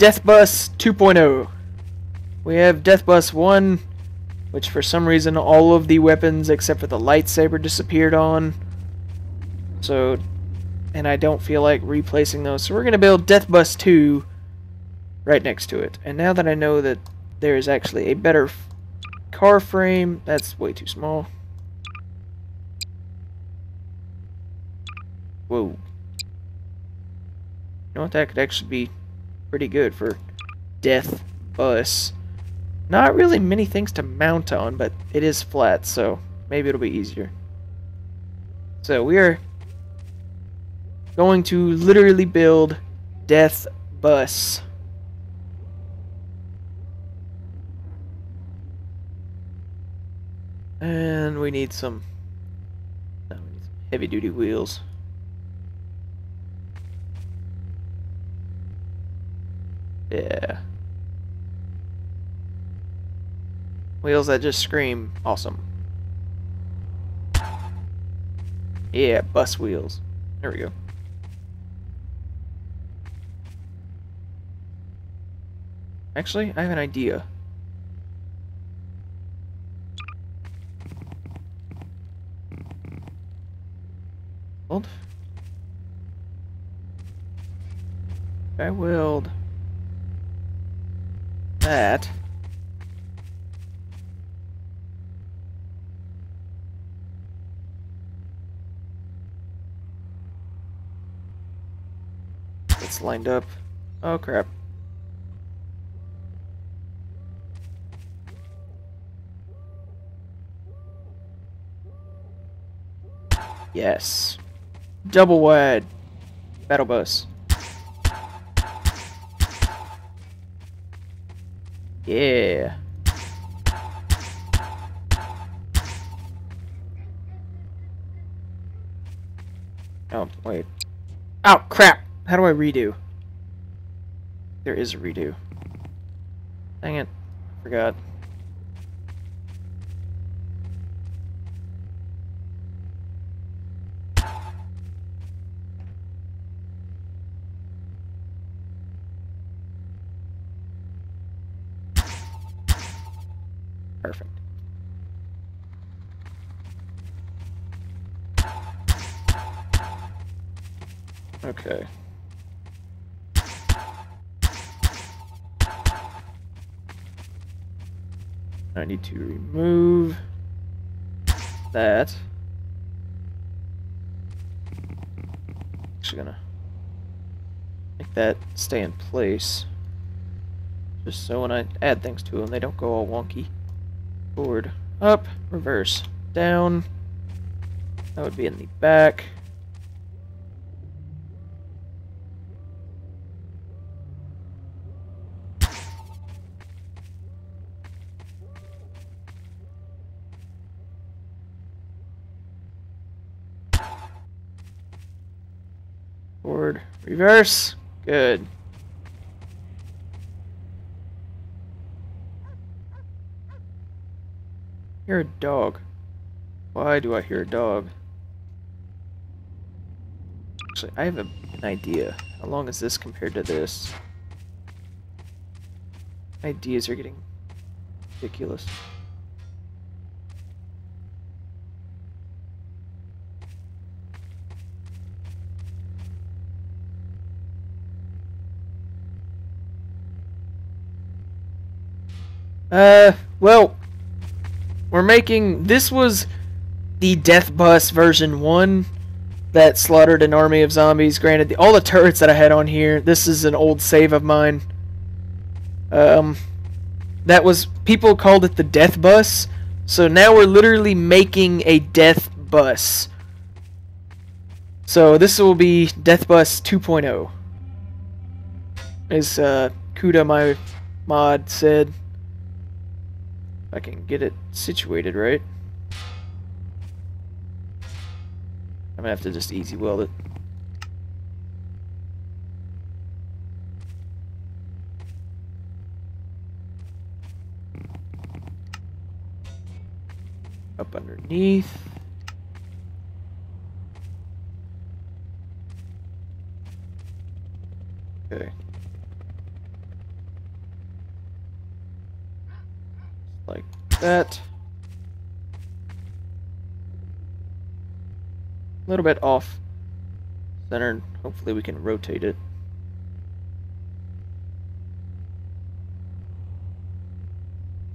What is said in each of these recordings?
Death Bus 2.0. We have Death Bus 1, which for some reason all of the weapons except for the lightsaber disappeared on. So, and I don't feel like replacing those. So we're going to build Death Bus 2 right next to it. And now that I know that there is actually a better car frame, that's way too small. Whoa. You know what, that could actually be pretty good for Death Bus. Not really many things to mount on, but it is flat, so maybe it'll be easier. So we are going to literally build Death Bus. And we need some, no, we need some heavy duty wheels. Yeah. Wheels that just scream awesome. Yeah, bus wheels. There we go. Actually, I have an idea. Hold. I willed that. It's lined up. Oh crap. Yes. Double wide. Battle bus. Yeah. Oh, wait. Oh, crap! How do I redo? There is a redo. Dang it. Forgot. Okay. I need to remove that. Actually gonna make that stay in place. Just so when I add things to them, they don't go all wonky. Forward, up, reverse, down. That would be in the back. Forward, reverse. Good. hear a dog. Why do I hear a dog? Actually, I have a, an idea. How long is this compared to this? Ideas are getting ridiculous. Uh, well, we're making... This was the Death Bus version 1 that slaughtered an army of zombies. Granted, the, all the turrets that I had on here, this is an old save of mine. Um, that was... People called it the Death Bus. So now we're literally making a Death Bus. So this will be Death Bus 2.0. As uh, Kuda, my mod, said. I can get it situated right. I'm gonna have to just easy weld it. Up underneath. Okay. Like that. A little bit off center. Hopefully we can rotate it.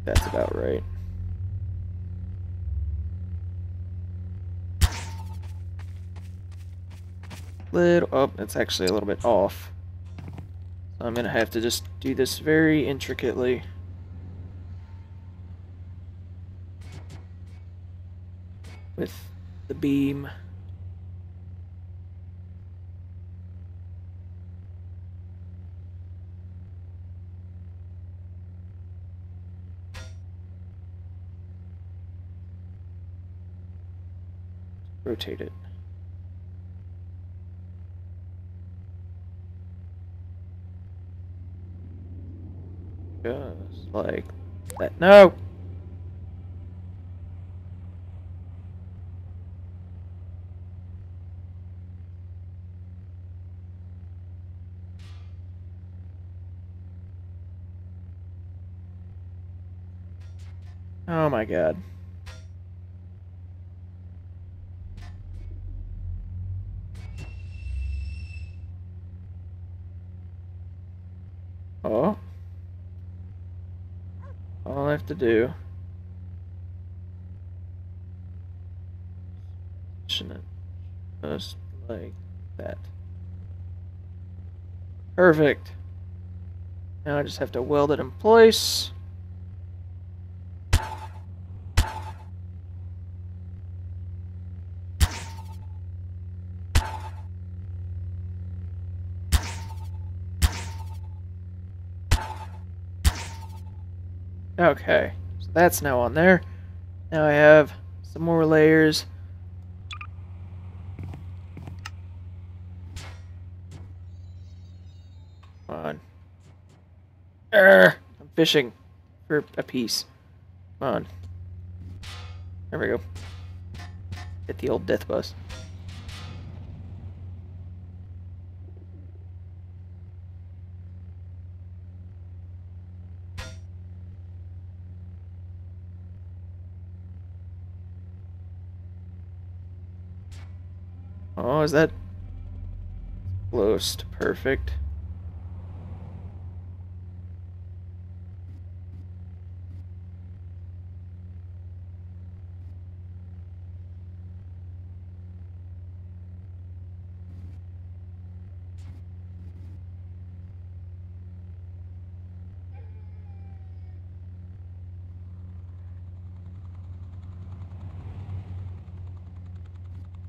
That's about right. Little, oh, it's actually a little bit off. So I'm gonna have to just do this very intricately. With the beam. rotate it. Just like that. No! Oh my god. Oh. All I have to do. Just like that. Perfect. Now I just have to weld it in place. Okay, so that's now on there. Now I have some more layers. Come on. Urgh, I'm fishing for a piece. Come on. There we go. Hit the old death bus. Is that close to perfect?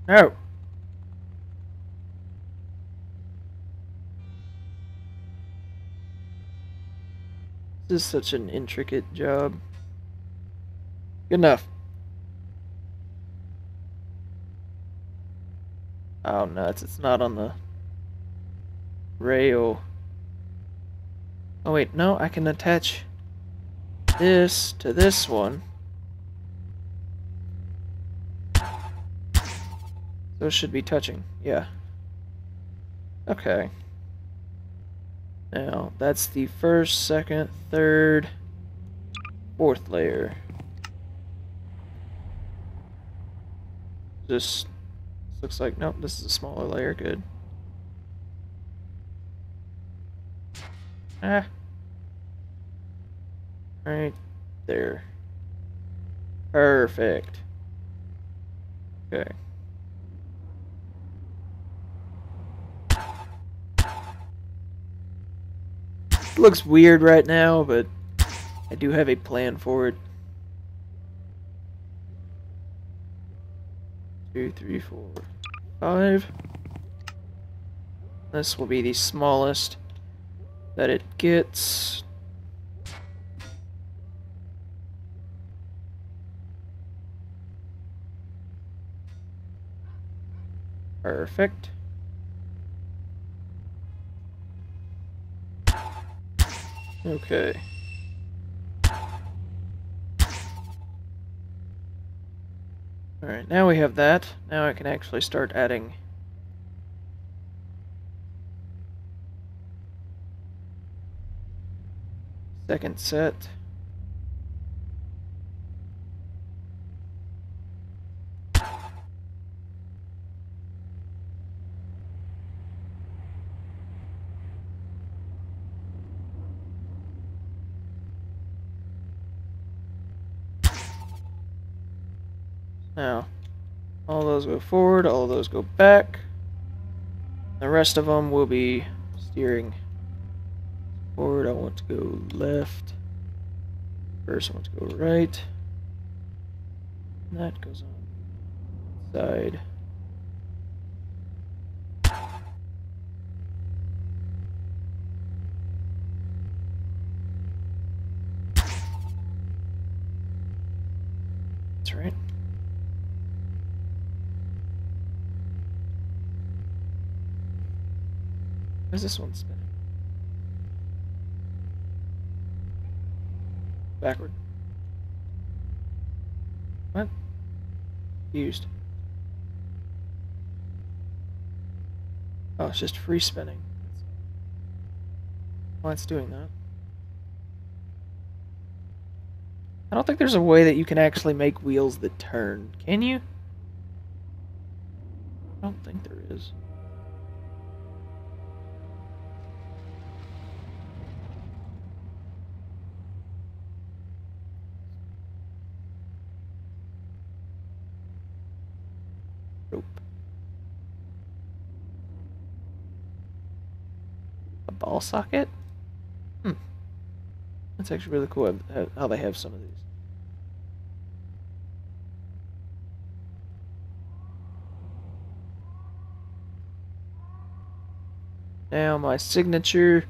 No. This is such an intricate job. Good enough. Oh, nuts. It's not on the rail. Oh, wait. No, I can attach this to this one. Those should be touching. Yeah. Okay. Now, that's the first, second, third, fourth layer. This looks like, nope, this is a smaller layer, good. Ah. Right there. Perfect. Okay. Looks weird right now, but I do have a plan for it. Two, three, four, five. This will be the smallest that it gets. Perfect. Okay. Alright, now we have that. Now I can actually start adding second set. Now, all those go forward, all of those go back. The rest of them will be steering forward. I want to go left. First, I want to go right. And that goes on side. That's right. Where's this one spinning? Backward. What? Used. Oh, it's just free spinning. Why it's doing that. I don't think there's a way that you can actually make wheels that turn. Can you? I don't think there is. Nope. A ball socket? Hmm. That's actually really cool how- how they have some of these. Now my signature,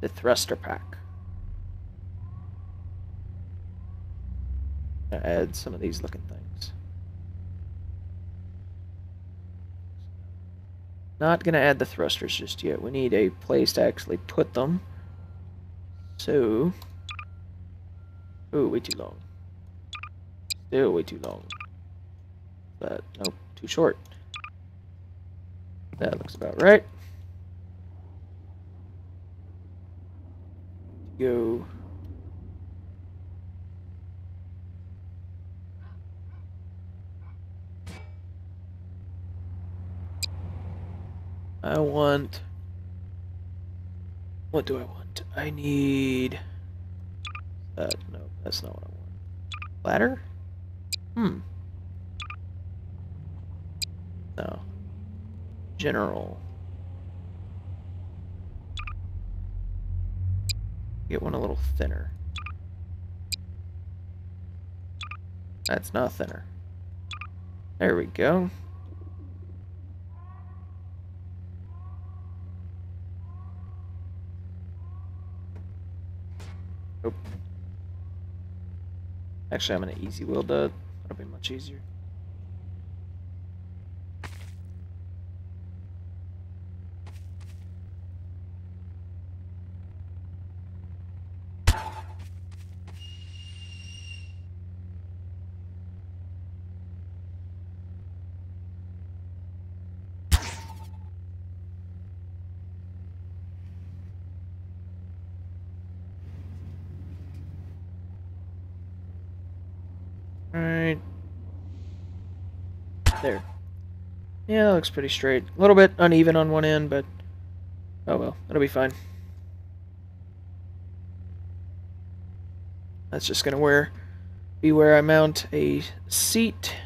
the thruster pack. Gonna add some of these looking things. Not gonna add the thrusters just yet. We need a place to actually put them. So, ooh, way too long. Still way too long. That nope, too short. That looks about right. Go. I want. What do I want? I need. That no, that's not what I want. Ladder? Hmm. No. General. Get one a little thinner. That's not thinner. There we go. Actually, I'm gonna easy wheel that. That'll be much easier. Alright. There. Yeah, that looks pretty straight. A little bit uneven on one end, but oh well, it'll be fine. That's just gonna where be where I mount a seat.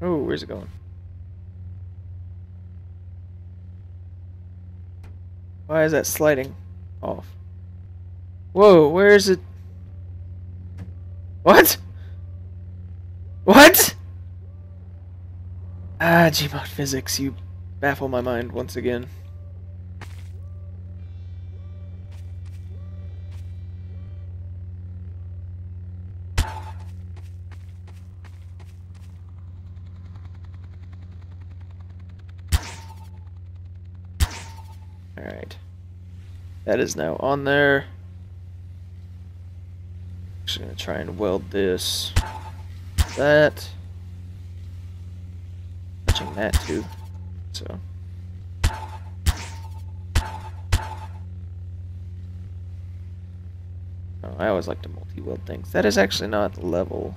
Oh, where's it going? Why is that sliding off? Whoa, where is it? What? What? Ah, Gmod physics, you baffle my mind once again. That is now on there. Actually gonna try and weld this. That. Touching that too. So. Oh, I always like to multi-weld things. That is actually not level.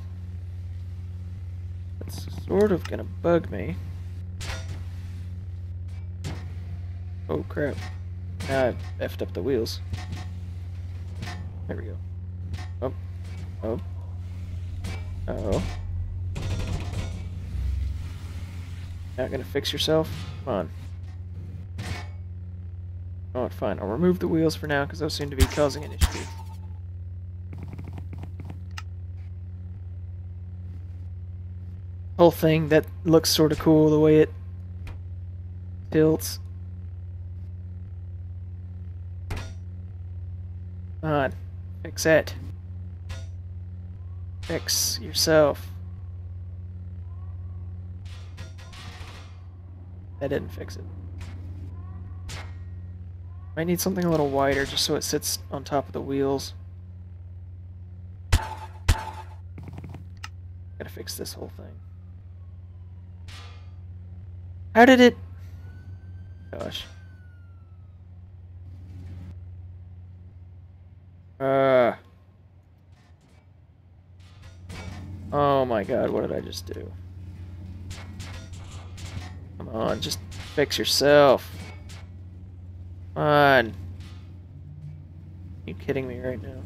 That's sort of gonna bug me. Oh crap. Now I've effed up the wheels. There we go. Oh. Oh. Uh oh. Not gonna fix yourself? Come on. Oh, fine. I'll remove the wheels for now because those seem to be causing an issue. Whole thing that looks sort of cool the way it tilts. On, fix it. Fix yourself. That didn't fix it. Might need something a little wider just so it sits on top of the wheels. Gotta fix this whole thing. How did it... Gosh. Uh... Oh my god, what did I just do? Come on, just fix yourself. Come on. Are you kidding me right now?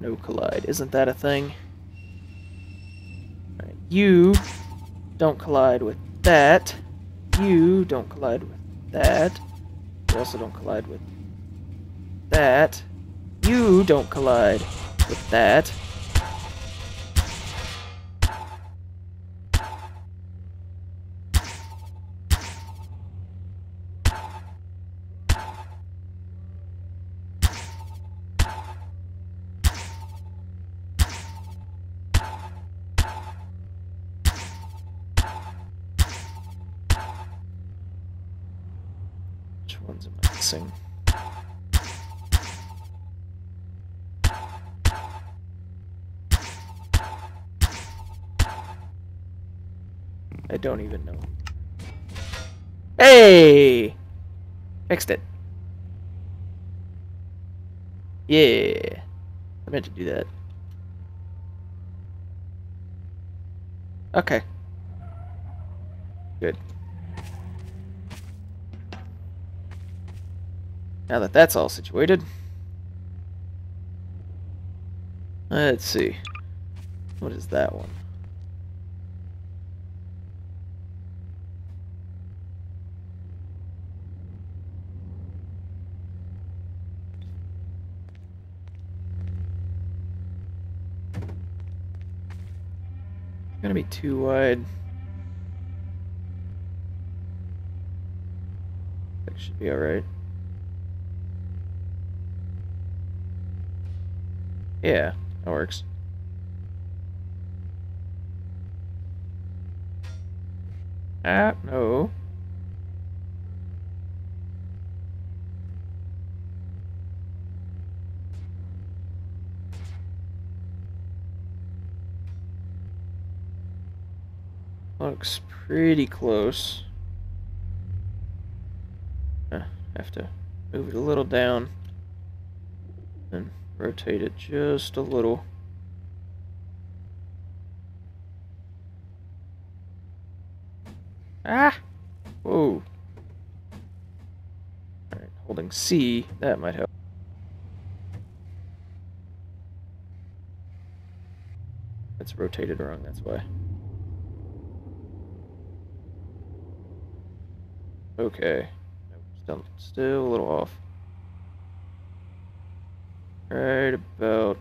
No collide. Isn't that a thing? Right. You don't collide with that. You don't collide with that. You also don't collide with that. You don't collide with that. Don't even know. Hey! Fixed it. Yeah. I meant to do that. Okay. Good. Now that that's all situated, let's see. What is that one? Gonna be too wide. That should be alright. Yeah, that works. Ah, no. Looks pretty close. Uh, have to move it a little down and rotate it just a little. Ah! Whoa. Alright, holding C, that might help. It's rotated wrong, that's why. Okay. Still, still a little off. Right about...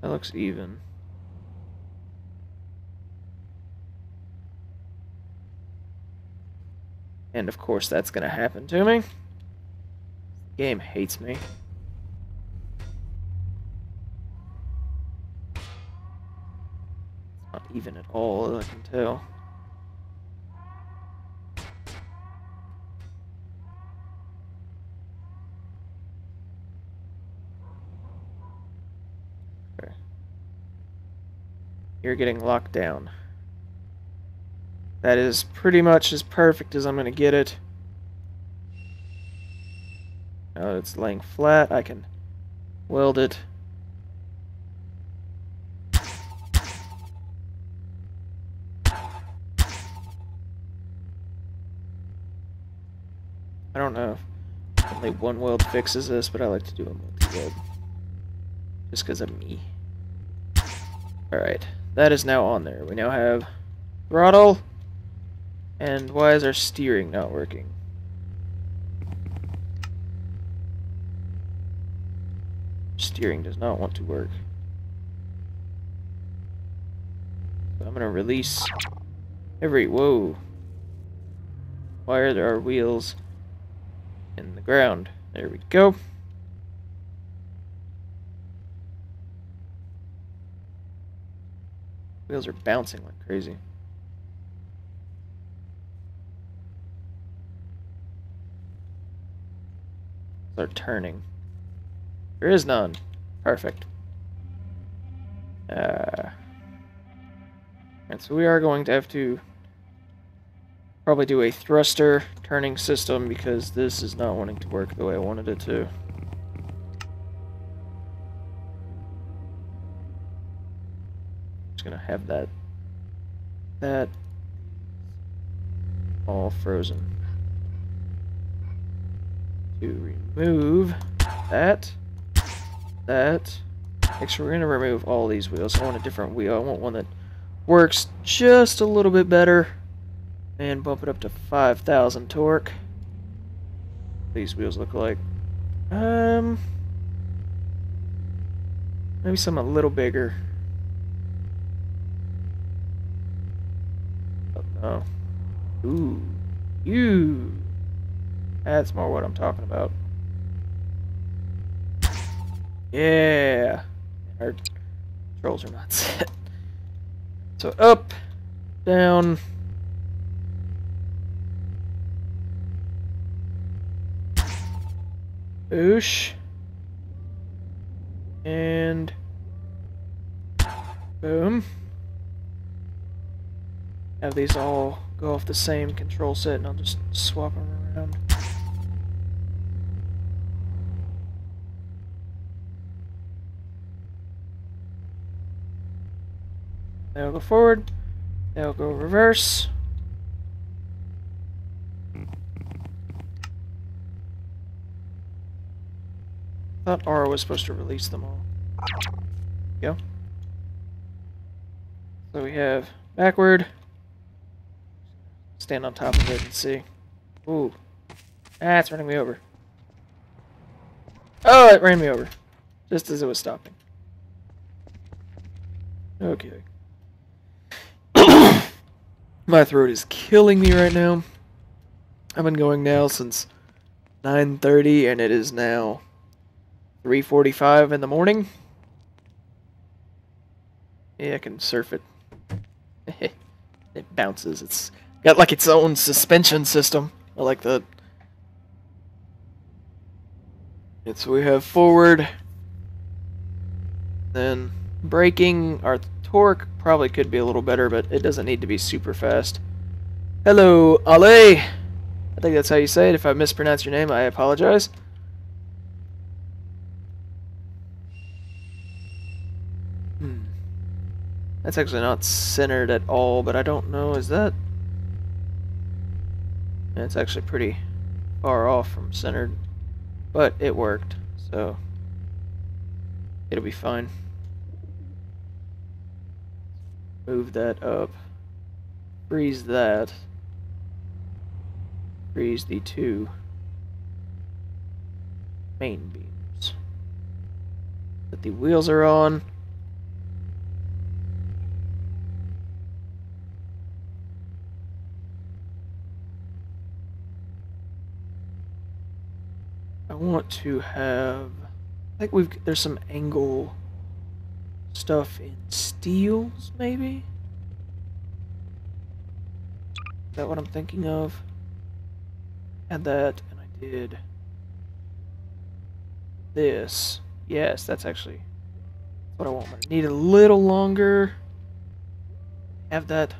That looks even. And of course that's gonna happen to me. The game hates me. It's not even at all, I can tell. You're getting locked down. That is pretty much as perfect as I'm going to get it. Now it's laying flat. I can weld it. I don't know if only one weld fixes this, but I like to do a multi-weld. Just because of me. Alright, that is now on there. We now have throttle. And why is our steering not working? Steering does not want to work. So I'm going to release every... Whoa. Why are there our wheels in the ground? There we go. Wheels are bouncing like crazy. Start turning. There is none. Perfect. Uh, and so we are going to have to probably do a thruster turning system because this is not wanting to work the way I wanted it to. Gonna have that that all frozen. To remove that, that. Actually, we're gonna remove all these wheels. I want a different wheel. I want one that works just a little bit better and bump it up to 5,000 torque. These wheels look like. Um, maybe some a little bigger. Oh. Ooh, you. That's more what I'm talking about. Yeah. Our controls are not set. So up, down. Boosh. And boom. Have these all go off the same control set and I'll just swap them around. They'll go forward. They'll go reverse. I thought R was supposed to release them all. Go. So we have backward. Stand on top of it and see. Ooh. Ah, it's running me over. Oh, it ran me over. Just as it was stopping. Okay. My throat is killing me right now. I've been going now since 9.30 and it is now 3.45 in the morning. Yeah, I can surf it. it bounces. It's got like its own suspension system. I like that. And so we have forward. Then braking. Our torque probably could be a little better, but it doesn't need to be super fast. Hello, Ale. I think that's how you say it. If I mispronounce your name, I apologize. Hmm. That's actually not centered at all, but I don't know, is that... It's actually pretty far off from centered, but it worked, so it'll be fine. Move that up, freeze that, freeze the two main beams that the wheels are on. Want to have. I think we've there's some angle stuff in steels, maybe. Is that what I'm thinking of? Had that, and I did this. Yes, that's actually what I want. I need a little longer. Have that.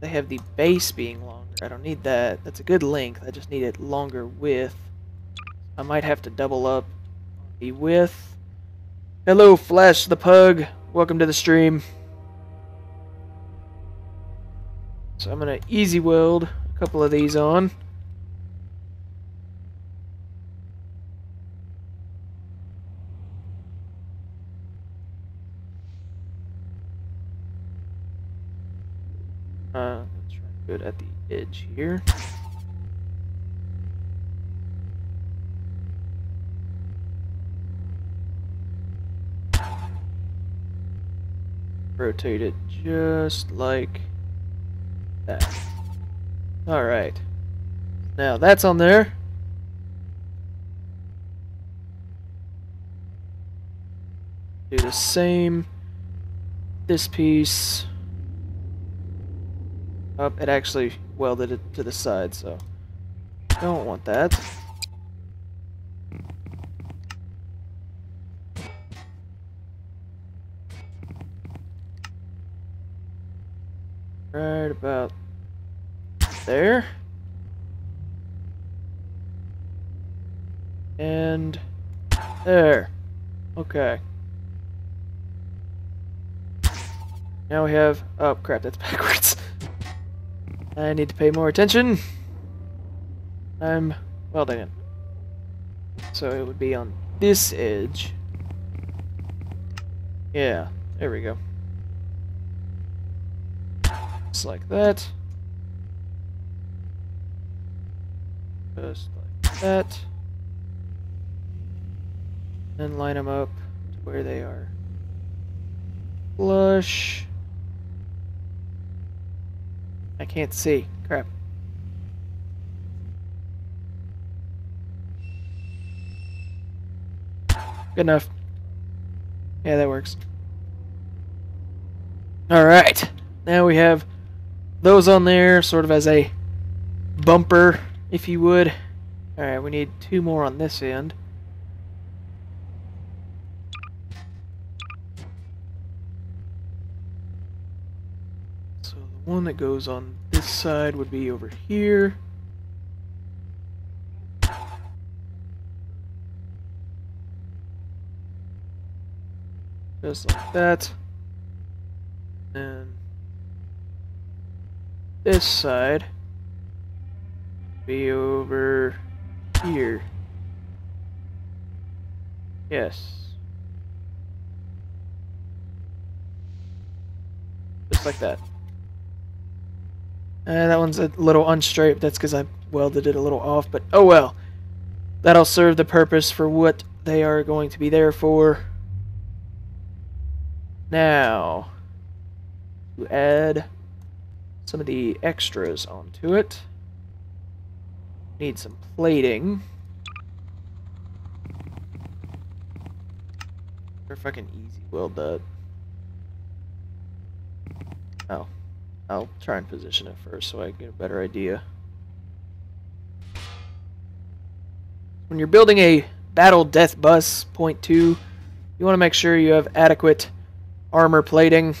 They have the base being longer. I don't need that. That's a good length. I just need it longer width. I might have to double up the width. Hello, Flash the Pug. Welcome to the stream. So I'm going to easy weld a couple of these on. Uh, it at the edge here. Rotate it just like that. Alright. Now that's on there. Do the same. This piece. Oh, it actually welded it to the side, so don't want that. Right about there. And there. Okay. Now we have... Oh, crap, that's backwards. I need to pay more attention. Um, I'm welding it. So it would be on this edge. Yeah, there we go. Just like that. Just like that. And line them up to where they are. Flush. I can't see. Crap. Good enough. Yeah, that works. Alright. Now we have those on there sort of as a bumper, if you would. Alright, we need two more on this end. So the one that goes on this side would be over here. Just like that. And this side be over here. Yes. Just like that. Uh, that one's a little unstraight. That's because I welded it a little off, but oh well. That'll serve the purpose for what they are going to be there for. Now, to add some of the extras onto it. Need some plating. Or can easy weld that. Oh. I'll try and position it first so I get a better idea. When you're building a battle death bus point two, you want to make sure you have adequate armor plating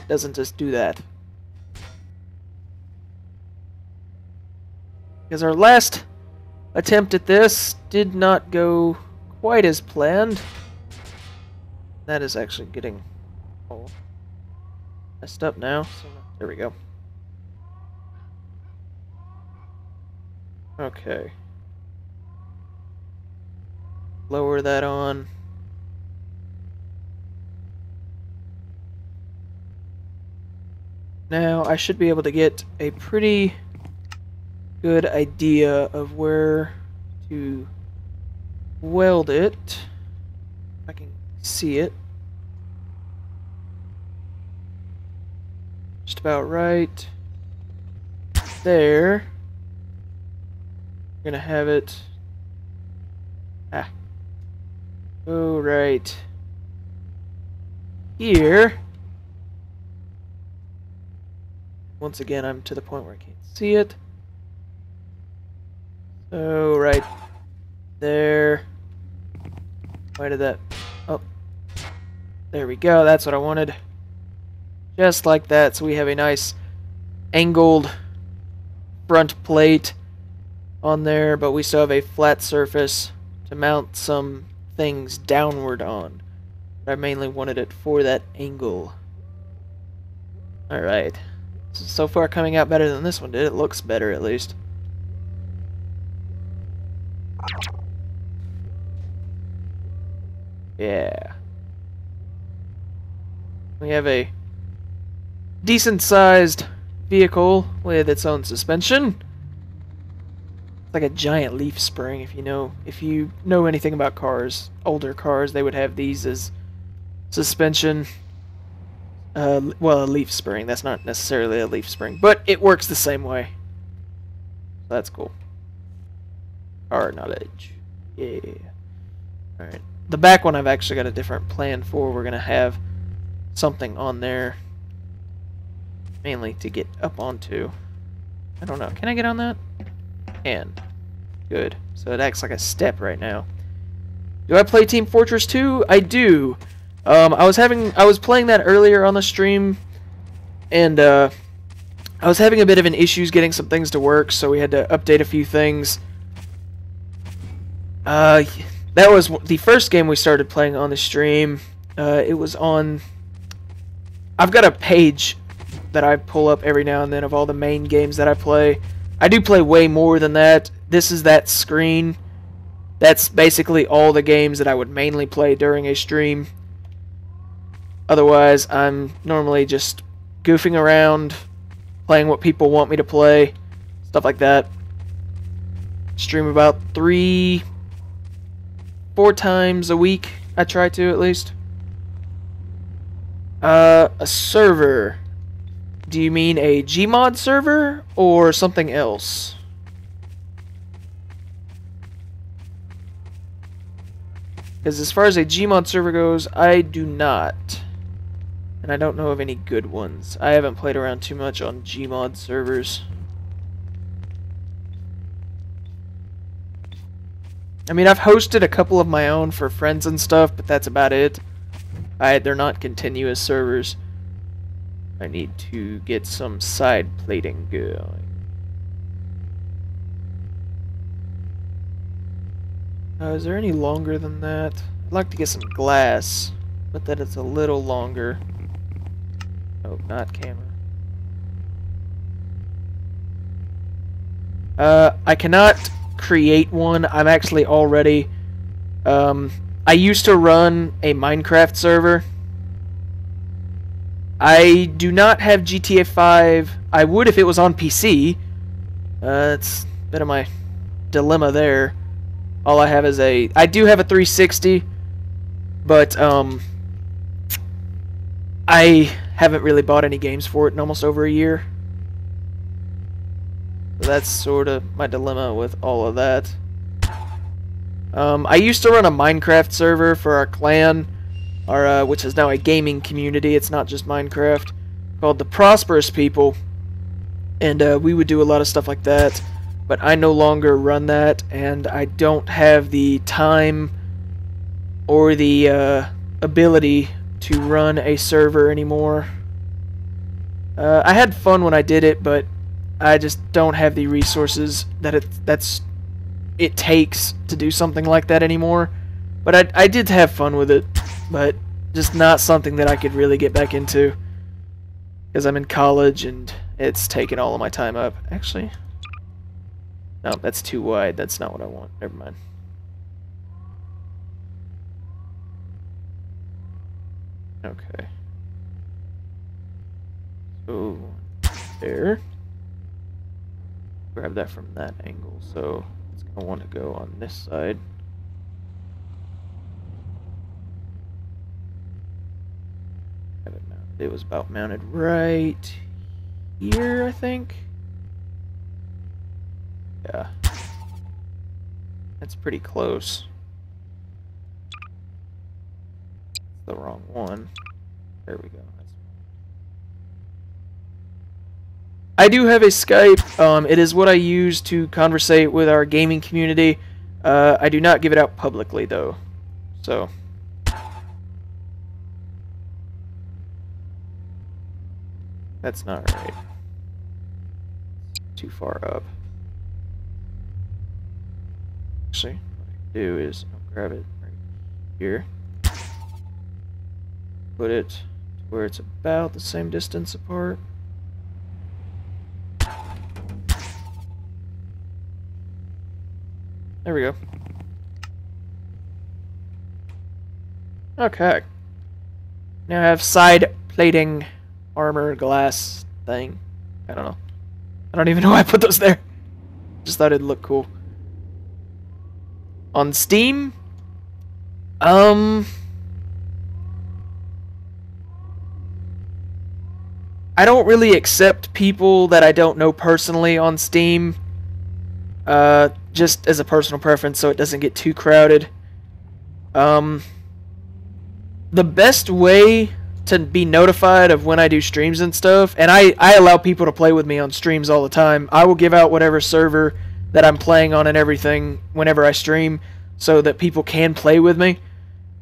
That doesn't just do that. Because our last attempt at this did not go quite as planned. That is actually getting oh, messed up now. So there we go. Okay. Lower that on. Now, I should be able to get a pretty good idea of where to weld it. I can see it. Just about right there. I'm gonna have it ah go right here. Once again, I'm to the point where I can't see it. So, right there. Why did that... Oh. There we go. That's what I wanted. Just like that. So we have a nice angled front plate on there, but we still have a flat surface to mount some things downward on. I mainly wanted it for that angle. Alright. So far coming out better than this one did. It looks better at least. Yeah. We have a decent sized vehicle with its own suspension. It's like a giant leaf spring if you know if you know anything about cars. Older cars, they would have these as suspension. Uh, well, a leaf spring. That's not necessarily a leaf spring, but it works the same way. That's cool. Car knowledge. Yeah. Alright. The back one I've actually got a different plan for. We're going to have something on there. Mainly to get up onto. I don't know. Can I get on that? And. Good. So it acts like a step right now. Do I play Team Fortress 2? I do. Um, I was having I was playing that earlier on the stream, and uh, I was having a bit of an issues getting some things to work, so we had to update a few things. Uh, that was the first game we started playing on the stream. Uh, it was on. I've got a page that I pull up every now and then of all the main games that I play. I do play way more than that. This is that screen. That's basically all the games that I would mainly play during a stream. Otherwise, I'm normally just goofing around, playing what people want me to play, stuff like that. Stream about three, four times a week. I try to at least. Uh, a server. Do you mean a Gmod server or something else? Because as far as a Gmod server goes, I do not. And I don't know of any good ones. I haven't played around too much on Gmod servers. I mean, I've hosted a couple of my own for friends and stuff, but that's about it. I, they're not continuous servers. I need to get some side plating going. Uh, is there any longer than that? I'd like to get some glass, but that it's a little longer. Oh, not camera. Uh, I cannot create one. I'm actually already... Um, I used to run a Minecraft server. I do not have GTA 5. I would if it was on PC. Uh, it's a bit of my dilemma there. All I have is a... I do have a 360, but, um... I haven't really bought any games for it in almost over a year. So that's sort of my dilemma with all of that. Um, I used to run a Minecraft server for our clan, uh, which is now a gaming community. It's not just Minecraft, called the Prosperous People, and uh, we would do a lot of stuff like that. But I no longer run that, and I don't have the time or the uh, ability to run a server anymore. Uh, I had fun when I did it, but I just don't have the resources that it that's it takes to do something like that anymore. But I I did have fun with it, but just not something that I could really get back into because I'm in college and it's taking all of my time up. Actually, no, that's too wide. That's not what I want. Never mind. Okay. So, there. Grab that from that angle, so it's going to want to go on this side. Have it was about mounted right here, I think. Yeah. That's pretty close. the wrong one. There we go. I do have a Skype. Um, it is what I use to conversate with our gaming community. Uh, I do not give it out publicly, though. So... That's not right. too far up. Actually, what I can do is I'll grab it right here. Put it to where it's about the same distance apart. There we go. Okay. Now I have side plating armor glass thing. I don't know. I don't even know why I put those there. Just thought it'd look cool. On Steam, um, I don't really accept people that I don't know personally on Steam. Uh, just as a personal preference, so it doesn't get too crowded. Um, the best way to be notified of when I do streams and stuff, and I, I allow people to play with me on streams all the time. I will give out whatever server that I'm playing on and everything whenever I stream so that people can play with me.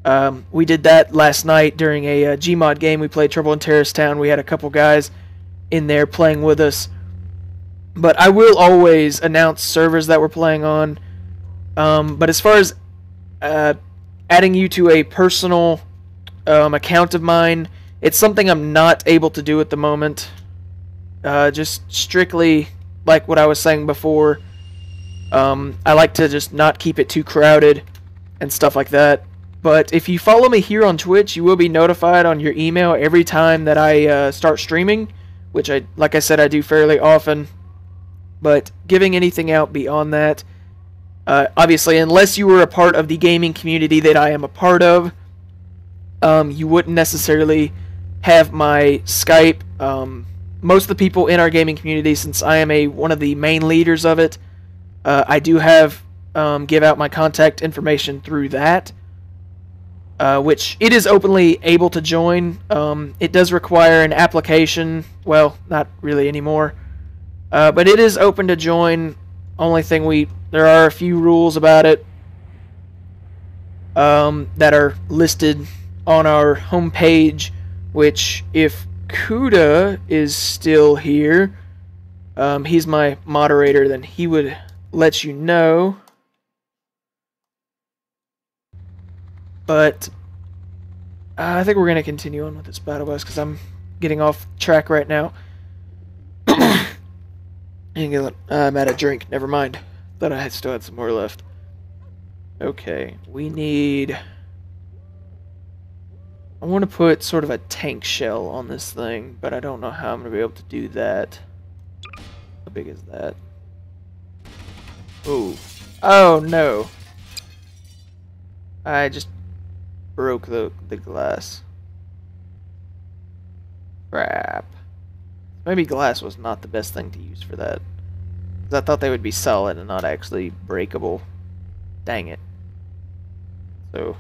Um, we did that last night during a uh, Gmod game. We played Trouble in Terrorist Town. We had a couple guys in there playing with us. But I will always announce servers that we're playing on. Um, but as far as uh, adding you to a personal um, account of mine, it's something I'm not able to do at the moment. Uh, just strictly like what I was saying before. Um, I like to just not keep it too crowded and stuff like that. But if you follow me here on Twitch, you will be notified on your email every time that I uh, start streaming, which I, like I said, I do fairly often. But giving anything out beyond that, uh, obviously, unless you were a part of the gaming community that I am a part of, um, you wouldn't necessarily have my Skype. Um, most of the people in our gaming community, since I am a one of the main leaders of it, uh, I do have um, give out my contact information through that, uh, which it is openly able to join. Um, it does require an application. Well, not really anymore, uh, but it is open to join. Only thing we there are a few rules about it um, that are listed on our homepage. Which, if Kuda is still here, um, he's my moderator, then he would let you know. But uh, I think we're going to continue on with this battle bus because I'm getting off track right now. I'm at a drink. Never mind. Thought I still had some more left. Okay, we need... I want to put sort of a tank shell on this thing, but I don't know how I'm going to be able to do that. How big is that? Oh. Oh, no. I just broke the, the glass. Crap. Maybe glass was not the best thing to use for that. Because I thought they would be solid and not actually breakable. Dang it. So...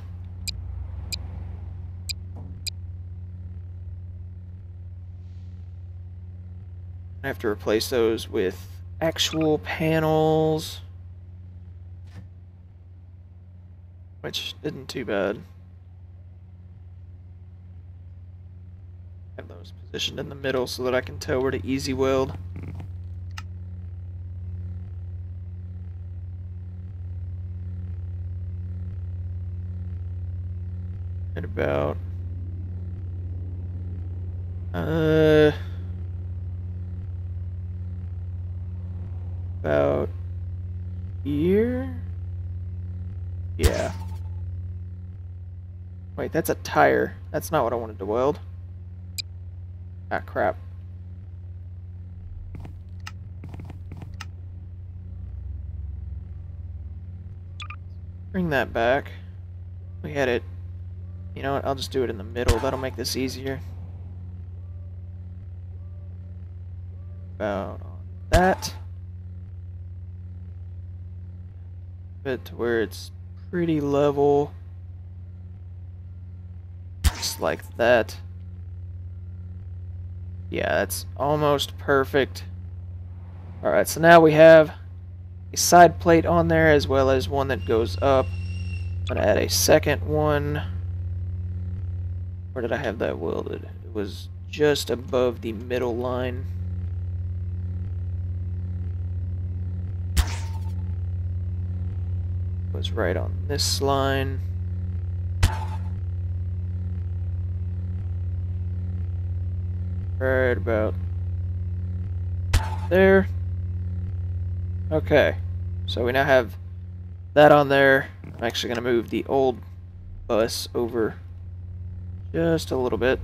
Have to replace those with actual panels. which isn't too bad. Have those positioned in the middle so that I can tell where to easy weld. At about uh about here. Yeah. Wait, that's a tire. That's not what I wanted to weld. Ah, crap. Bring that back. We had it... You know what, I'll just do it in the middle. That'll make this easier. About that. Bit to where it's pretty level Just like that. Yeah, that's almost perfect. Alright, so now we have a side plate on there as well as one that goes up. I'm going to add a second one. Where did I have that welded? It was just above the middle line. Was right on this line. Right about there. Okay, so we now have that on there. I'm actually going to move the old bus over just a little bit.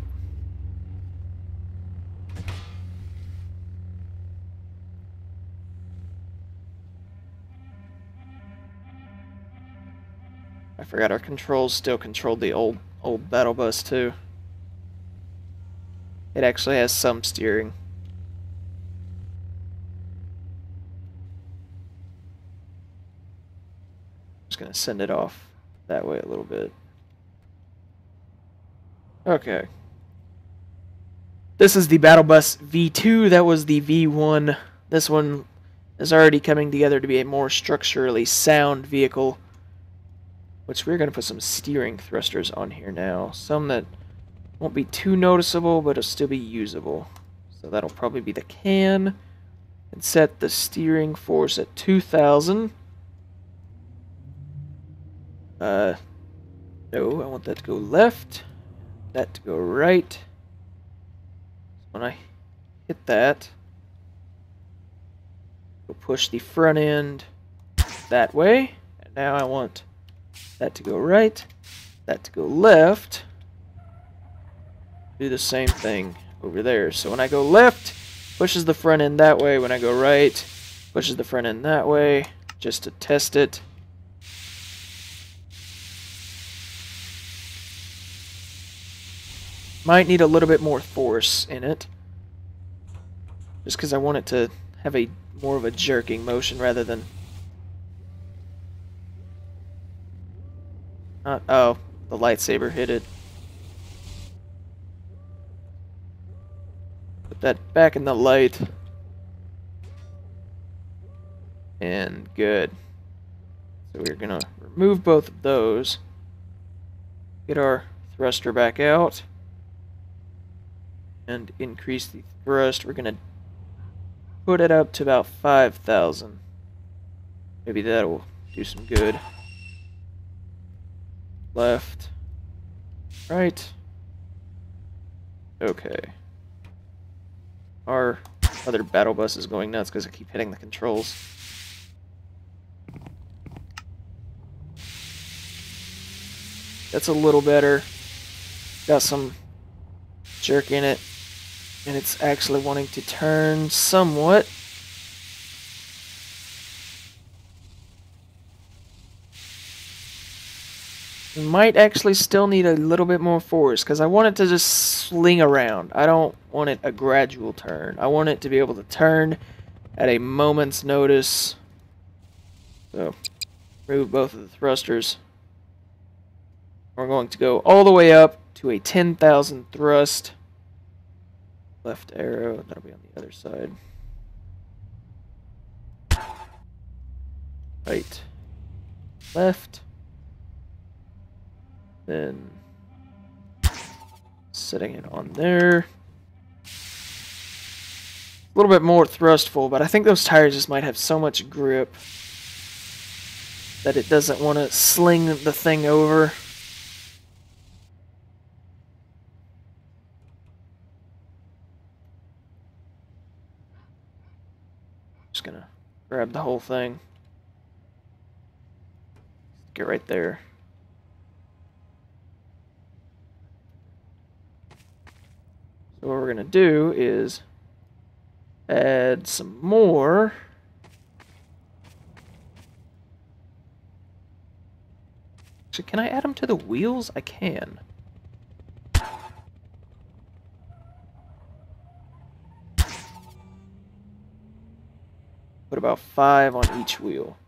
I forgot our controls still controlled the old old battle bus too. It actually has some steering. Just gonna send it off that way a little bit. Okay. This is the Battle Bus V2. That was the V1. This one is already coming together to be a more structurally sound vehicle which we're going to put some steering thrusters on here now. Some that won't be too noticeable, but will still be usable. So that'll probably be the can. And set the steering force at 2,000. Uh, no, I want that to go left. That to go right. So when I hit that, we'll push the front end that way. And now I want that to go right, that to go left. Do the same thing over there. So when I go left, pushes the front end that way. When I go right, pushes the front end that way, just to test it. Might need a little bit more force in it. Just because I want it to have a more of a jerking motion rather than Not, oh, the lightsaber hit it. Put that back in the light. And good. So we're gonna remove both of those. Get our thruster back out. And increase the thrust. We're gonna put it up to about 5,000. Maybe that'll do some good left, right. Okay. Our other battle bus is going nuts because I keep hitting the controls. That's a little better. Got some jerk in it. And it's actually wanting to turn somewhat. Might actually still need a little bit more force because I want it to just sling around. I don't want it a gradual turn. I want it to be able to turn at a moment's notice. So, remove both of the thrusters. We're going to go all the way up to a 10,000 thrust. Left arrow, that'll be on the other side. Right. Left. Then setting it on there. A little bit more thrustful, but I think those tires just might have so much grip that it doesn't want to sling the thing over. Just gonna grab the whole thing. Get right there. So what we're going to do is add some more. Actually, can I add them to the wheels? I can. Put about five on each wheel.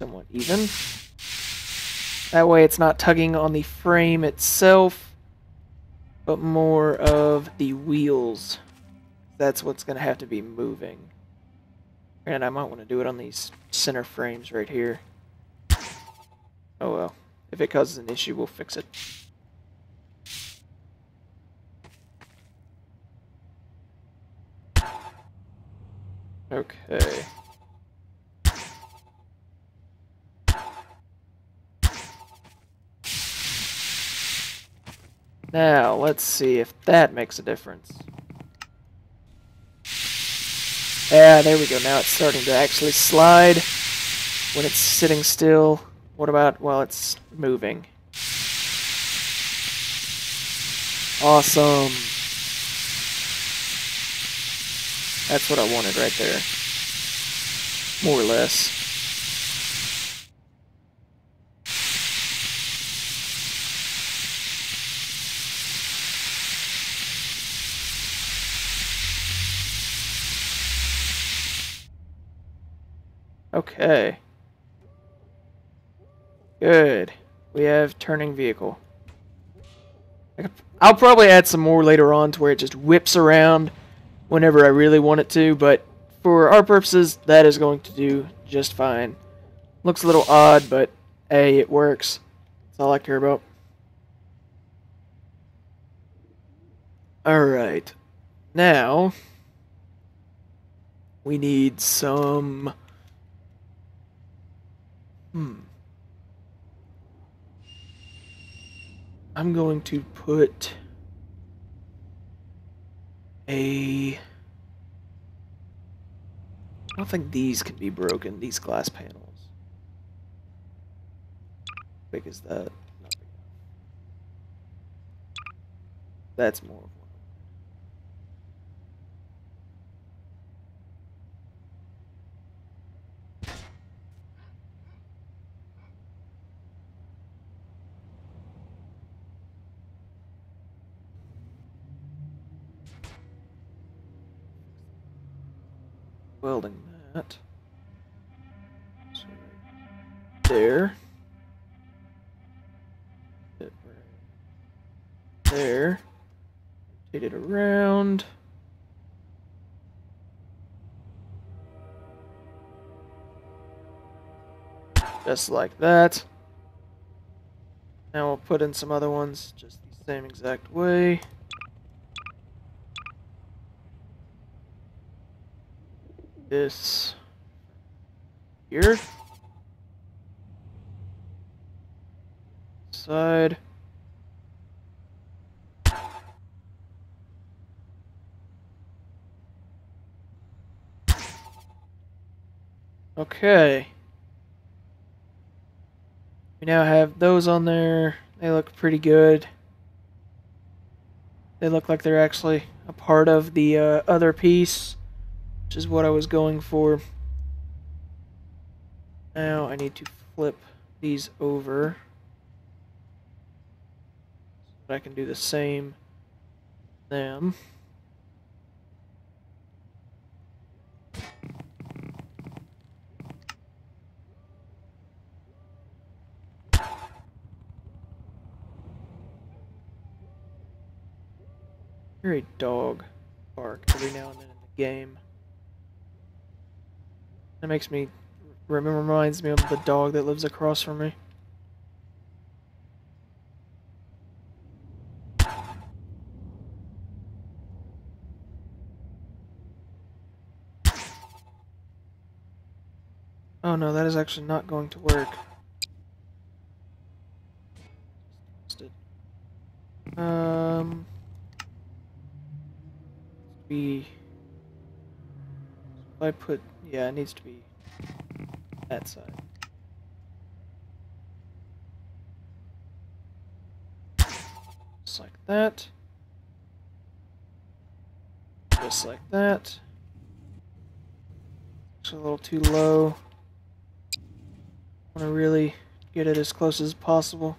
Somewhat even. That way it's not tugging on the frame itself, but more of the wheels. That's what's going to have to be moving. And I might want to do it on these center frames right here. Oh well. If it causes an issue, we'll fix it. Okay. Now, let's see if that makes a difference. Yeah, there we go. Now it's starting to actually slide when it's sitting still. What about while it's moving? Awesome. That's what I wanted right there. More or less. Okay. Good. We have turning vehicle. I'll probably add some more later on to where it just whips around whenever I really want it to, but for our purposes, that is going to do just fine. Looks a little odd, but hey, it works. That's all I care about. Alright. Now, we need some Hmm. I'm going to put a... I don't think these can be broken, these glass panels. How big is that? That's more welding that. So there. There. Rotate it around. Just like that. Now we'll put in some other ones just the same exact way. This here. Side. Okay. We now have those on there. They look pretty good. They look like they're actually a part of the uh, other piece which is what I was going for. Now I need to flip these over so I can do the same them. A dog bark every now and then in the game. That makes me reminds me of the dog that lives across from me. Oh no, that is actually not going to work. Um, be. If I put yeah, it needs to be that side. Just like that. Just like that. It's a little too low. I want to really get it as close as possible.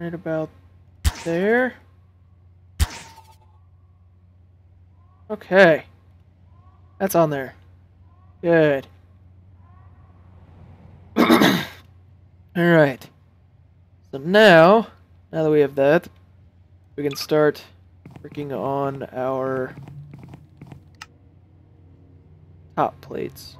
Right about there. Okay. That's on there. Good. Alright. So now, now that we have that, we can start working on our top plates.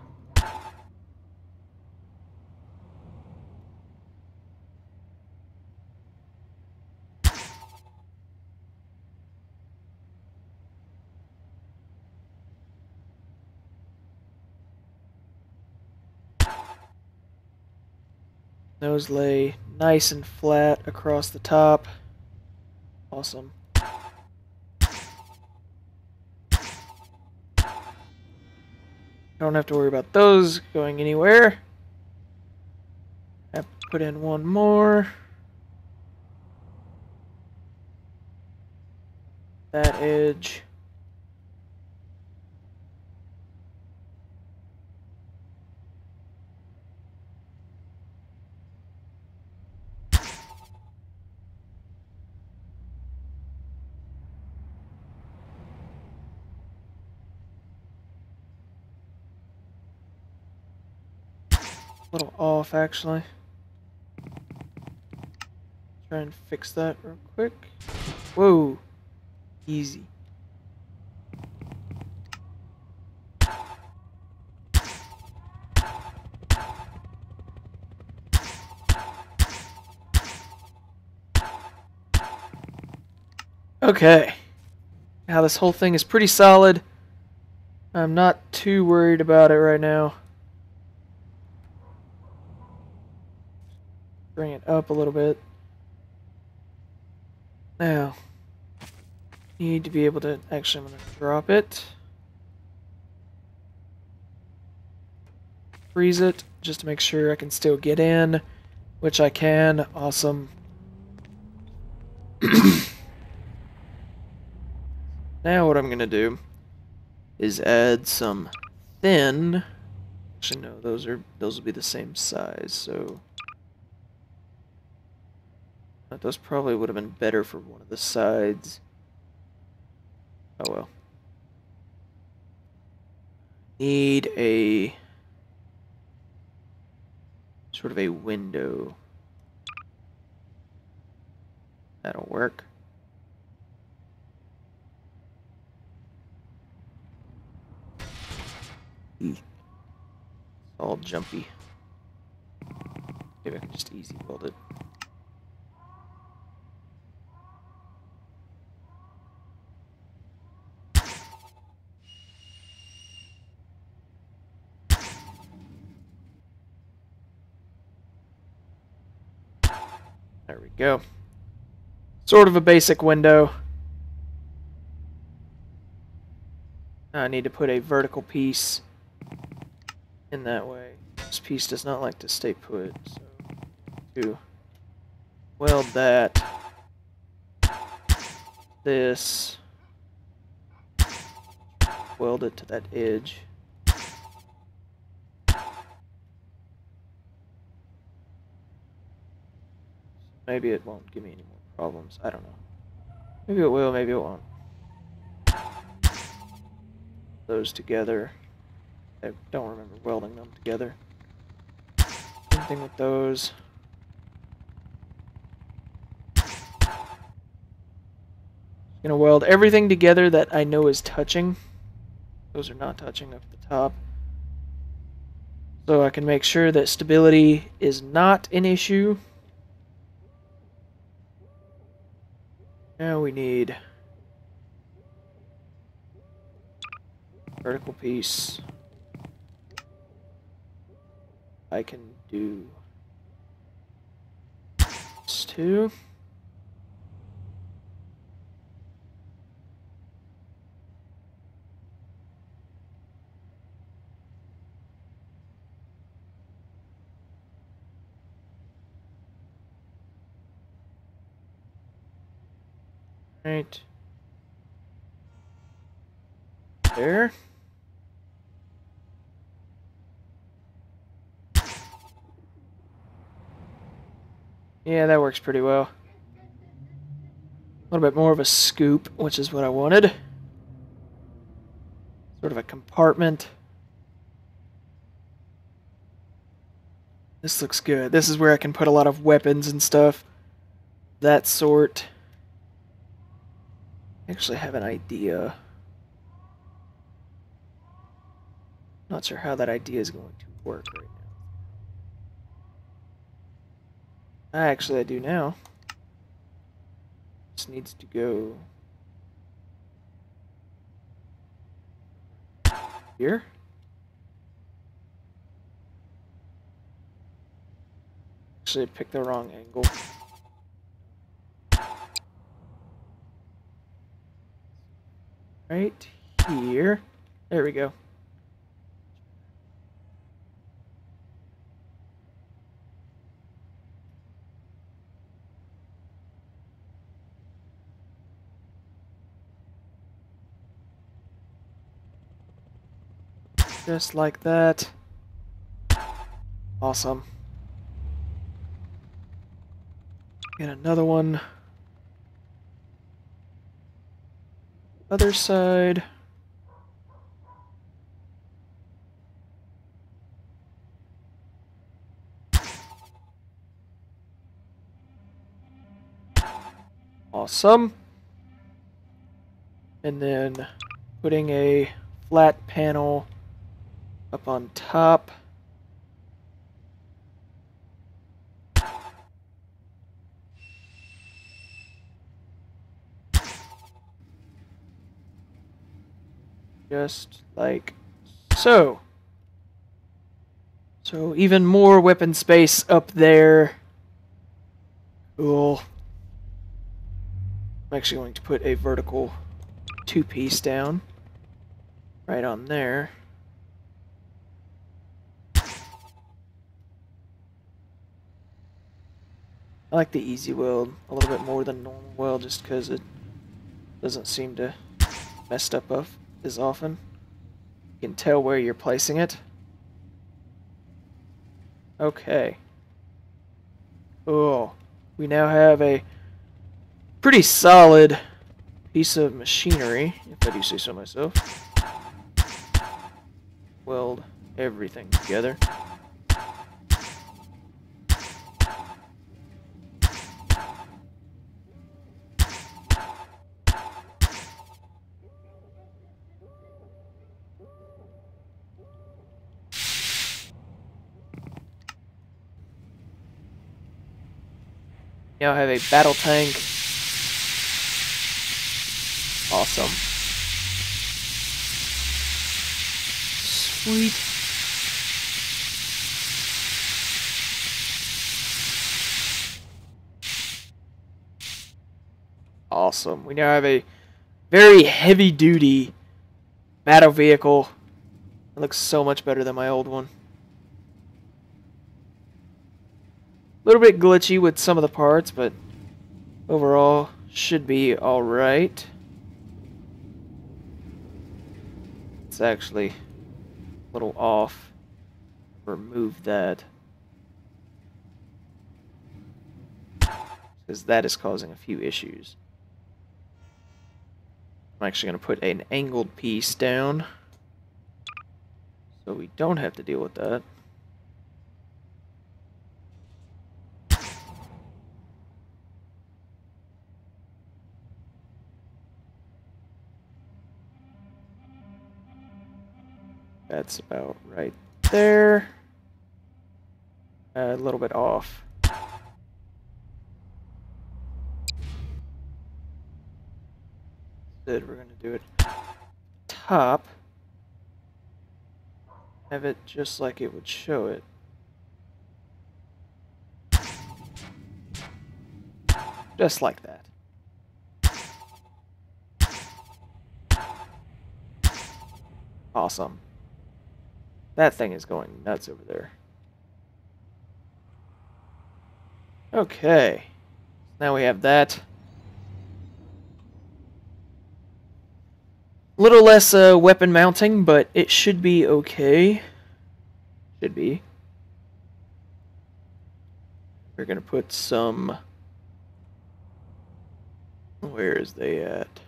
Those lay nice and flat across the top. Awesome. Don't have to worry about those going anywhere. I put in one more. That edge. A little off, actually. Try and fix that real quick. Whoa. Easy. Okay. Now this whole thing is pretty solid. I'm not too worried about it right now. Bring it up a little bit. Now, need to be able to, actually I'm going to drop it. Freeze it, just to make sure I can still get in, which I can. Awesome. now what I'm going to do is add some thin. Actually, no, those are those will be the same size, so those probably would have been better for one of the sides. Oh well. Need a sort of a window. That'll work. It's all jumpy. Maybe I can just easy build it. Go. Sort of a basic window. I need to put a vertical piece in that way. This piece does not like to stay put, so to weld that, this, weld it to that edge. Maybe it won't give me any more problems. I don't know. Maybe it will, maybe it won't. Those together. I don't remember welding them together. Same thing with those. Gonna weld everything together that I know is touching. Those are not touching up the top. So I can make sure that stability is not an issue. Now we need vertical piece. I can do this too. Right. There. Yeah, that works pretty well. A little bit more of a scoop, which is what I wanted. Sort of a compartment. This looks good. This is where I can put a lot of weapons and stuff. That sort. Actually have an idea. Not sure how that idea is going to work right now. Actually, I do now. This needs to go here. Actually, I picked the wrong angle. Right here. There we go. Just like that. Awesome. Get another one. Other side. Awesome. And then putting a flat panel up on top. Just like so. So even more weapon space up there. Cool. I'm actually going to put a vertical two-piece down right on there. I like the easy weld a little bit more than normal weld just because it doesn't seem to messed up of as often. You can tell where you're placing it. Okay. Oh, we now have a pretty solid piece of machinery, if I do say so myself. Weld everything together. Now have a battle tank. Awesome. Sweet. Awesome. We now have a very heavy duty battle vehicle. It looks so much better than my old one. Little bit glitchy with some of the parts, but overall should be alright. It's actually a little off. Remove that. Because that is causing a few issues. I'm actually going to put an angled piece down. So we don't have to deal with that. That's about right there. a little bit off. Instead, we're going to do it top. Have it just like it would show it. Just like that. Awesome. That thing is going nuts over there. Okay. Now we have that. A little less uh, weapon mounting, but it should be okay. Should be. We're going to put some... Where is they at?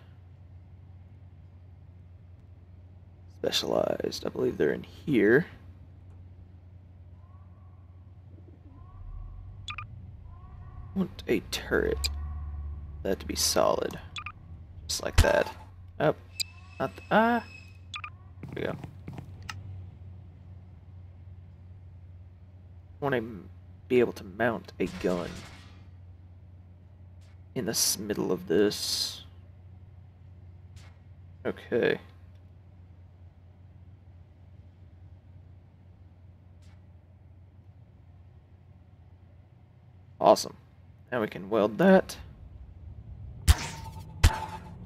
Specialized. I believe they're in here. want a turret. That to be solid. Just like that. Up. Oh, not ah. There we go. want to be able to mount a gun in the middle of this. Okay. Awesome. Now we can weld that.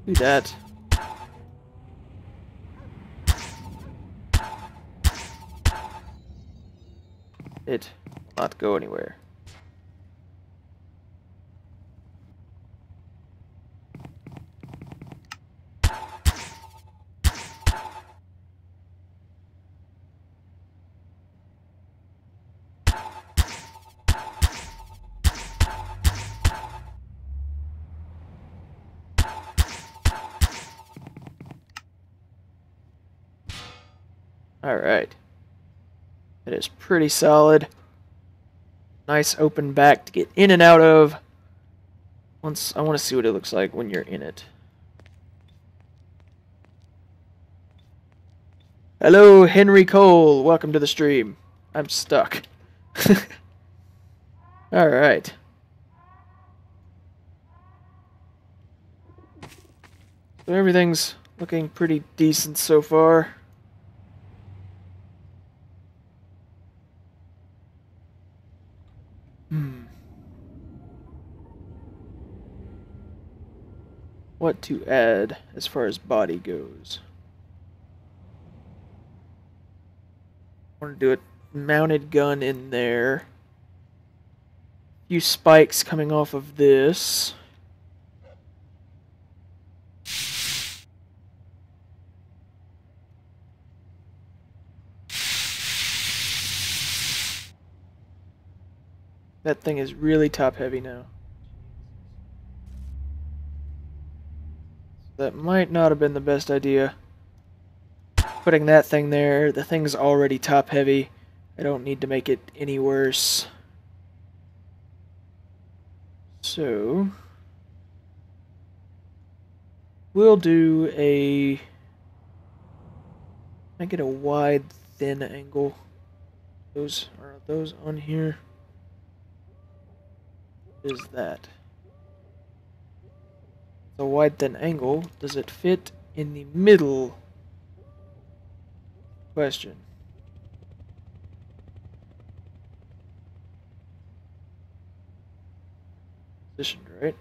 Do that. It not go anywhere. Pretty solid. Nice open back to get in and out of. Once I want to see what it looks like when you're in it. Hello, Henry Cole. Welcome to the stream. I'm stuck. Alright. So everything's looking pretty decent so far. What to add as far as body goes? I want to do a mounted gun in there. A few spikes coming off of this. That thing is really top heavy now. That might not have been the best idea. Putting that thing there, the thing's already top heavy. I don't need to make it any worse. So, we'll do a, make it a wide, thin angle. Those are those on here is that? The wide thin angle, does it fit in the middle? Question. Positioned, right?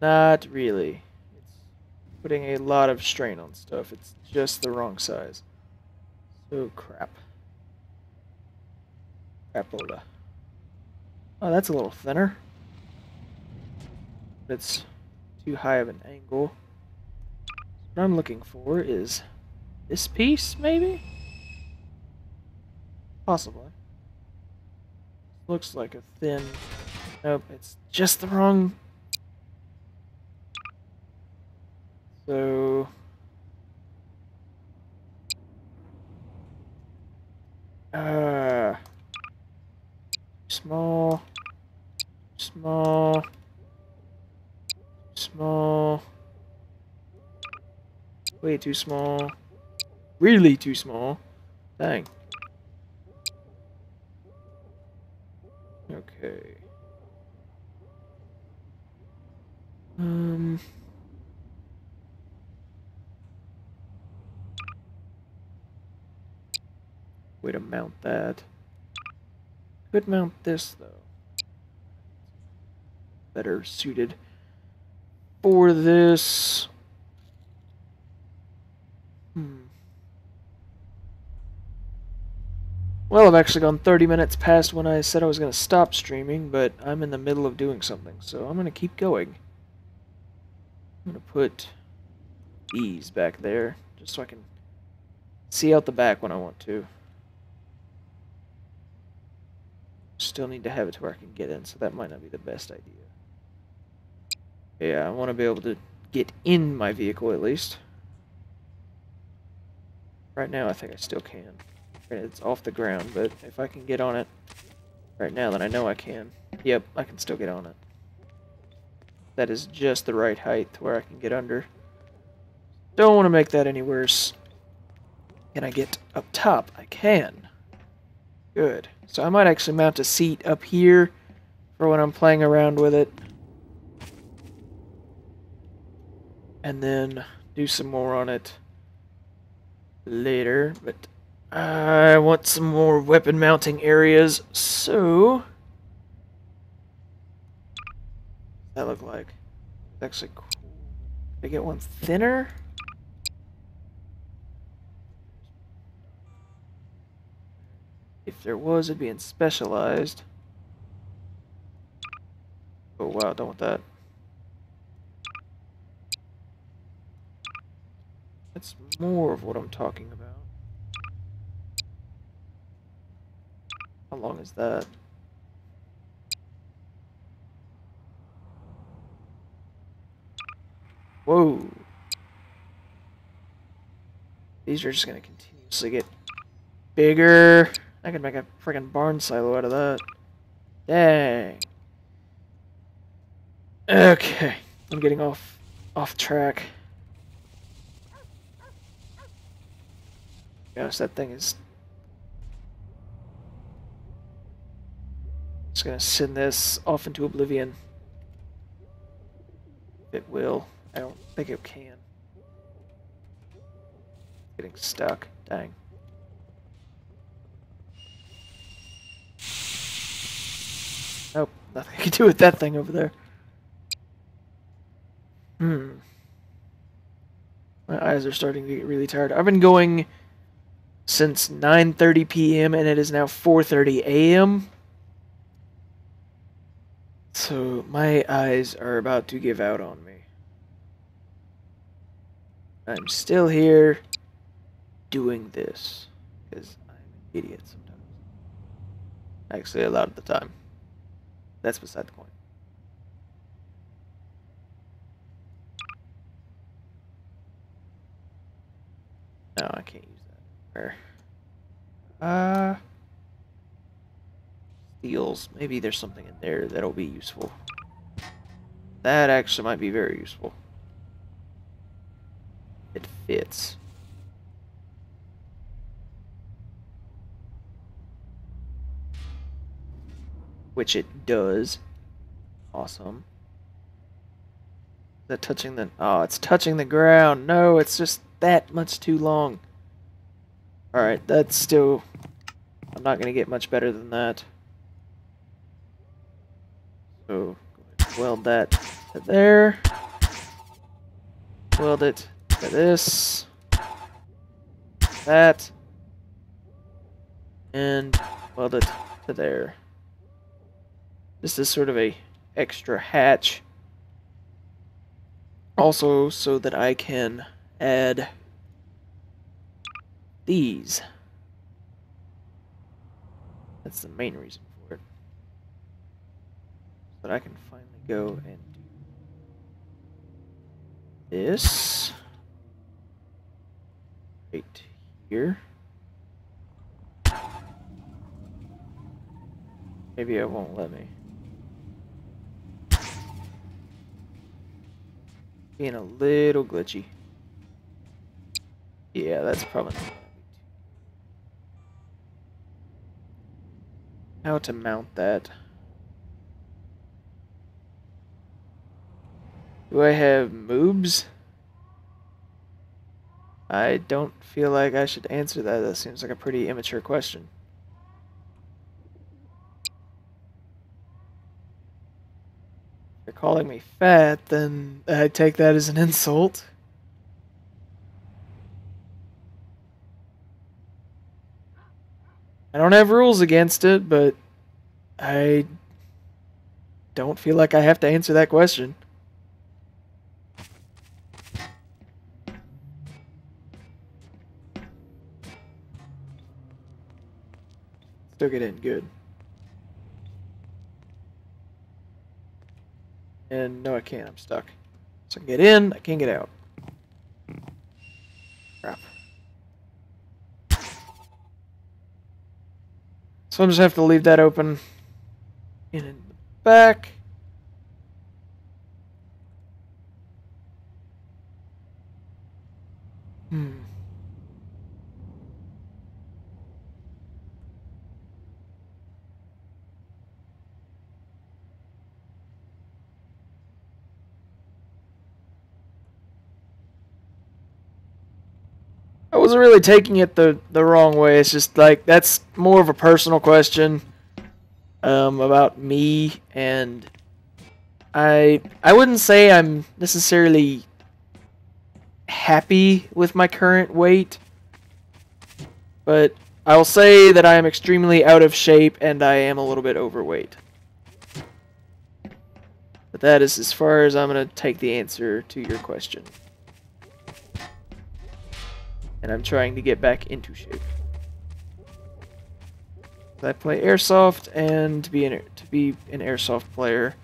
Not really. It's putting a lot of strain on stuff. It's just the wrong size. Oh, crap. Crapola. Oh, that's a little thinner. It's too high of an angle. What I'm looking for is this piece, maybe? Possibly. Looks like a thin... Nope, it's just the wrong... So... Uh, small, small, small, way too small, really too small. Dang. Okay. Um... way to mount that. Could mount this, though. Better suited for this. Hmm. Well, I've actually gone 30 minutes past when I said I was going to stop streaming, but I'm in the middle of doing something, so I'm going to keep going. I'm going to put these back there, just so I can see out the back when I want to. Still need to have it to where I can get in, so that might not be the best idea. Yeah, I want to be able to get in my vehicle at least. Right now, I think I still can. It's off the ground, but if I can get on it right now, then I know I can. Yep, I can still get on it. That is just the right height where I can get under. Don't want to make that any worse. Can I get up top? I can. Good. So I might actually mount a seat up here for when I'm playing around with it. And then do some more on it later, but I want some more weapon mounting areas, so... that look like? It's actually cool. I get one thinner? If there was, it'd be in specialized. Oh wow, don't want that. That's more of what I'm talking about. How long is that? Whoa. These are just going to continuously get bigger. I could make a freaking barn silo out of that. Dang. Okay. I'm getting off off track. Gosh, that thing is just gonna send this off into oblivion. It will. I don't think it can. Getting stuck. Dang. Nope, nothing I can do with that thing over there. Hmm. My eyes are starting to get really tired. I've been going since 9:30 p.m. and it is now 4:30 a.m. So my eyes are about to give out on me. I'm still here doing this because I'm an idiot sometimes. Actually, a lot of the time. That's beside the point. No, I can't. Where? Uh, steels. Maybe there's something in there that'll be useful. That actually might be very useful. It fits. Which it does. Awesome. Is that touching the... Oh, it's touching the ground. No, it's just that much too long. Alright, that's still... I'm not going to get much better than that. So, weld that to there. Weld it to this. That. And weld it to there. This is sort of a extra hatch. Also, so that I can add these. That's the main reason for it. So that I can finally go and do this. Right here. Maybe it won't let me. Being a little glitchy. Yeah, that's probably How to mount that. Do I have moobs? I don't feel like I should answer that. That seems like a pretty immature question. If you're calling me fat, then I take that as an insult. I don't have rules against it, but I don't feel like I have to answer that question. Still get in, good. And no, I can't, I'm stuck. So I can get in, I can't get out. Crap. So I'm just have to leave that open in the back. Hmm. Wasn't really taking it the the wrong way. It's just like that's more of a personal question um, about me, and I I wouldn't say I'm necessarily happy with my current weight, but I will say that I am extremely out of shape and I am a little bit overweight. But that is as far as I'm going to take the answer to your question. And I'm trying to get back into shape. I play airsoft, and to be an to be an airsoft player,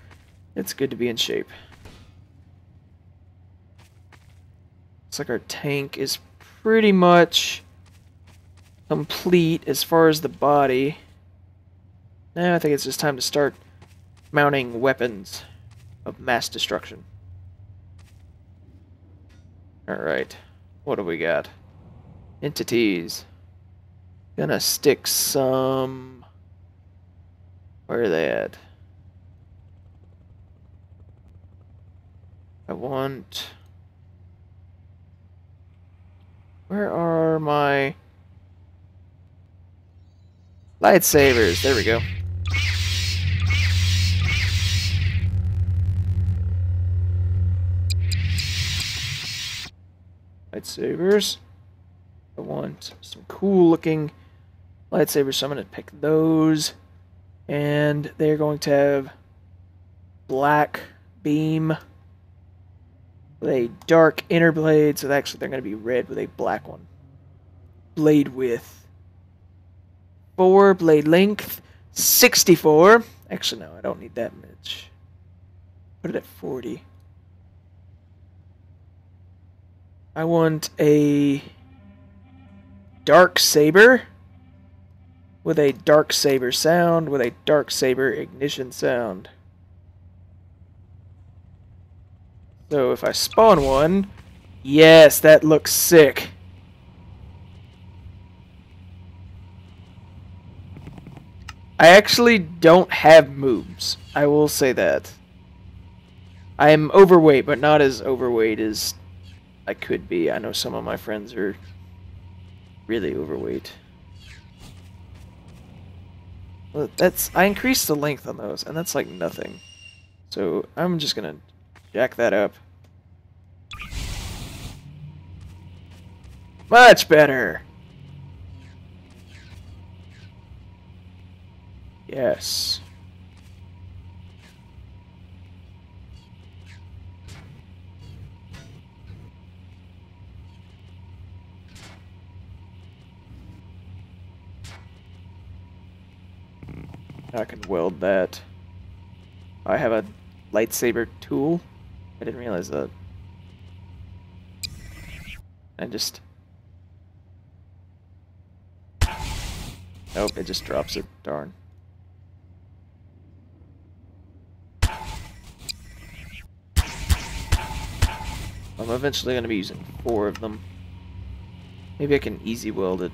it's good to be in shape. Looks like our tank is pretty much complete as far as the body. Now I think it's just time to start mounting weapons of mass destruction. Alright, what do we got? Entities. Gonna stick some... Where are they at? I want... Where are my... Lightsabers, there we go. lightsabers. I want some cool looking lightsabers, so I'm going to pick those. And they're going to have black beam with a dark inner blade, so actually they're going to be red with a black one. Blade width. 4, blade length, 64. Actually, no, I don't need that much. Put it at 40. I want a dark saber with a dark saber sound with a dark saber ignition sound. So if I spawn one, yes, that looks sick. I actually don't have moves. I will say that. I'm overweight, but not as overweight as I could be. I know some of my friends are really overweight. Well, that's I increased the length on those, and that's like nothing. So I'm just gonna jack that up. Much better. Yes. I can weld that. I have a lightsaber tool. I didn't realize that. And just... Nope, it just drops it. Darn. I'm eventually going to be using four of them. Maybe I can easy weld it.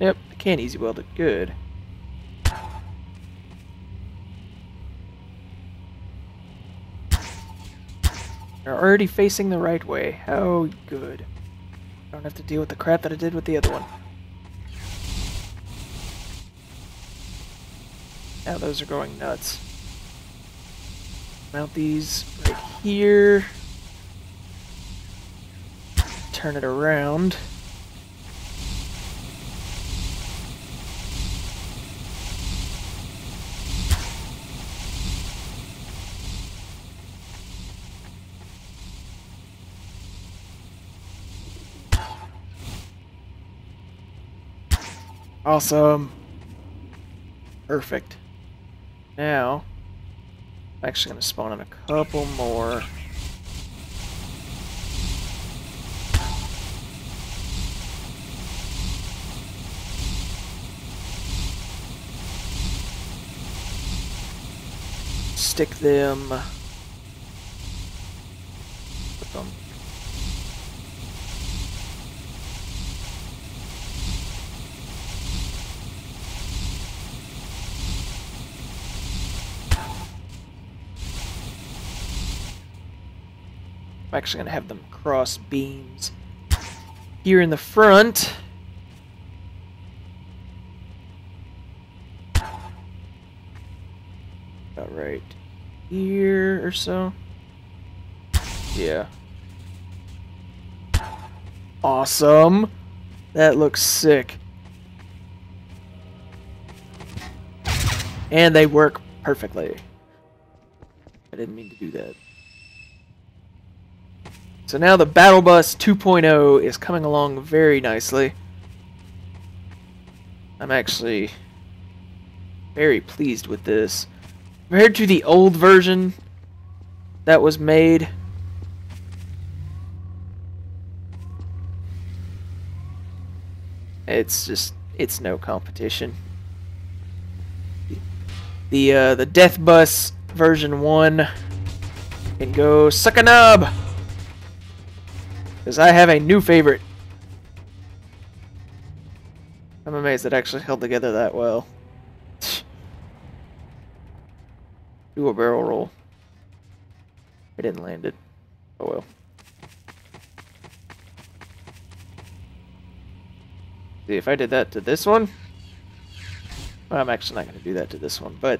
Yep, I can't easy weld it. Good. They're already facing the right way. How good. I don't have to deal with the crap that I did with the other one. Now those are going nuts. Mount these right here. Turn it around. Awesome. Perfect. Now, I'm actually going to spawn in a couple more. Stick them. Put them I'm actually going to have them cross beams here in the front. About right here or so. Yeah. Awesome. That looks sick. And they work perfectly. I didn't mean to do that. So now the Battle Bus 2.0 is coming along very nicely. I'm actually very pleased with this. Compared to the old version that was made, it's just, it's no competition. The, uh, the Death Bus version 1 can go suck a nub! Because I have a new favorite. I'm amazed it actually held together that well. Do a barrel roll. I didn't land it. Oh well. See, if I did that to this one... Well, I'm actually not going to do that to this one, but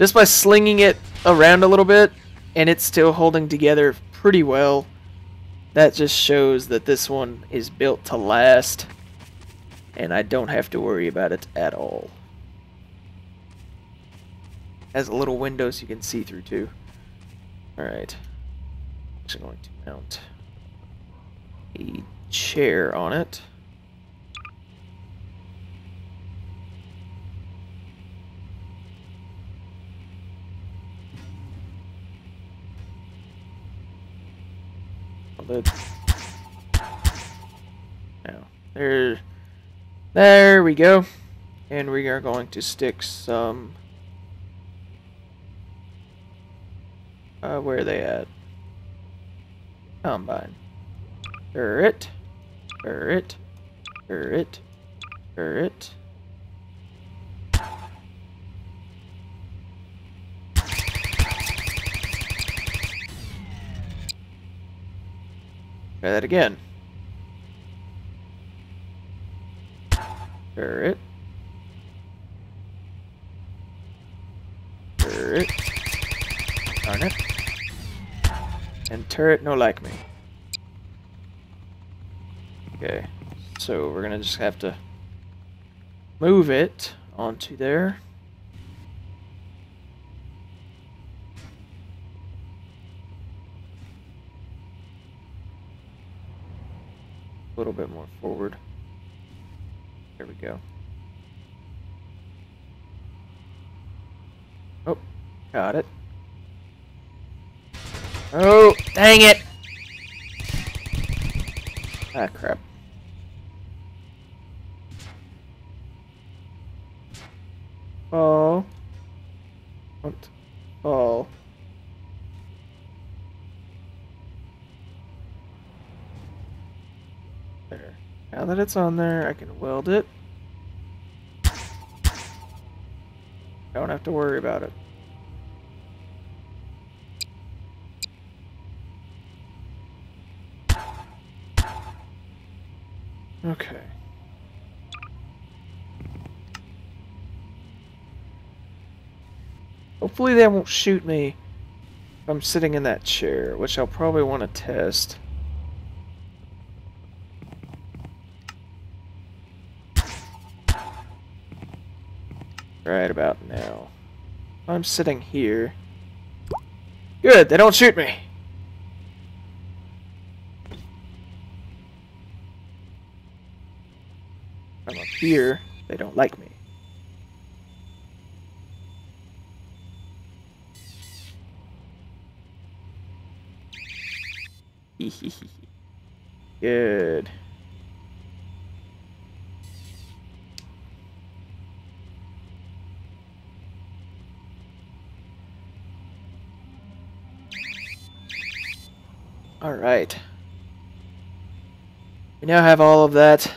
just by slinging it around a little bit, and it's still holding together pretty well, that just shows that this one is built to last, and I don't have to worry about it at all. Has a little windows you can see through too. Alright. I'm going to mount a chair on it. Now, there, there we go. And we are going to stick some Uh, where are they at? Combine. Turret. Turret. Turret. Turret. Try that again. Turret. Turret. Darn it. And turret no like me. Okay, so we're gonna just have to move it onto there. Little bit more forward. There we go. Oh, got it. Oh, dang it! Ah, crap. Oh. What? Oh. That it's on there, I can weld it. Don't have to worry about it. Okay. Hopefully they won't shoot me if I'm sitting in that chair, which I'll probably want to test. Right about now. I'm sitting here. Good, they don't shoot me. I'm up here, they don't like me. Good. All right. We now have all of that.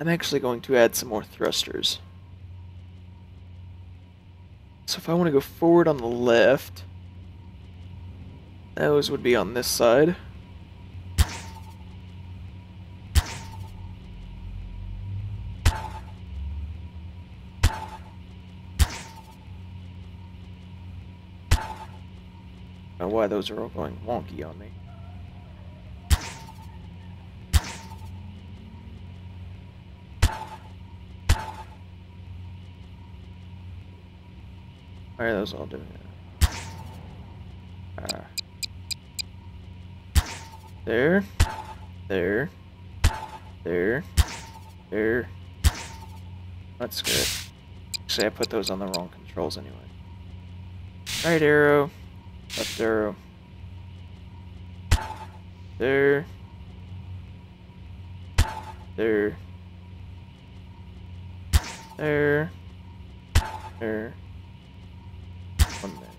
I'm actually going to add some more thrusters. So if I want to go forward on the left, Those would be on this side. Why those are all going wonky on me. Why are those all doing that? Uh, there, there, there, there. That's good. Actually, I put those on the wrong controls anyway. Right arrow. Left arrow. There. There. There. There. One there.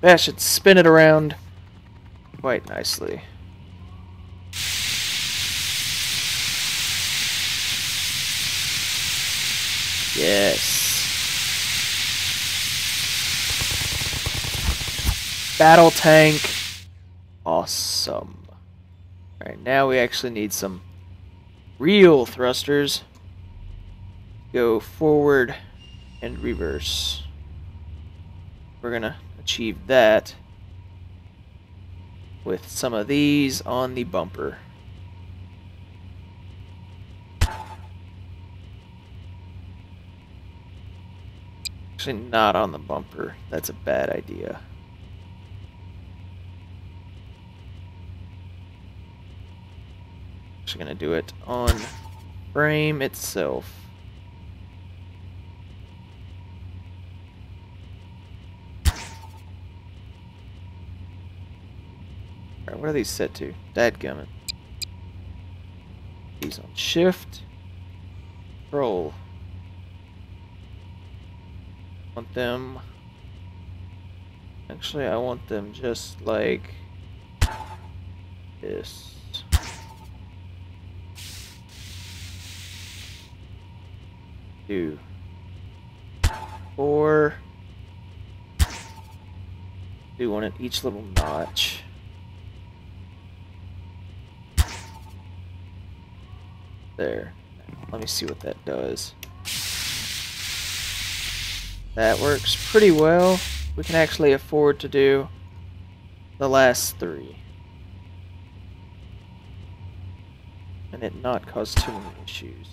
That should spin it around quite nicely. Yes. Battle tank. Awesome. Alright, now we actually need some real thrusters. Go forward and reverse. We're gonna achieve that with some of these on the bumper. Actually, not on the bumper. That's a bad idea. Actually gonna do it on frame itself. Alright, what are these set to? Dadgummit. These on shift. Roll. Want them... Actually, I want them just like this. Two, four. Do one at each little notch. There. Let me see what that does. That works pretty well. We can actually afford to do the last three. And it not cause too many issues.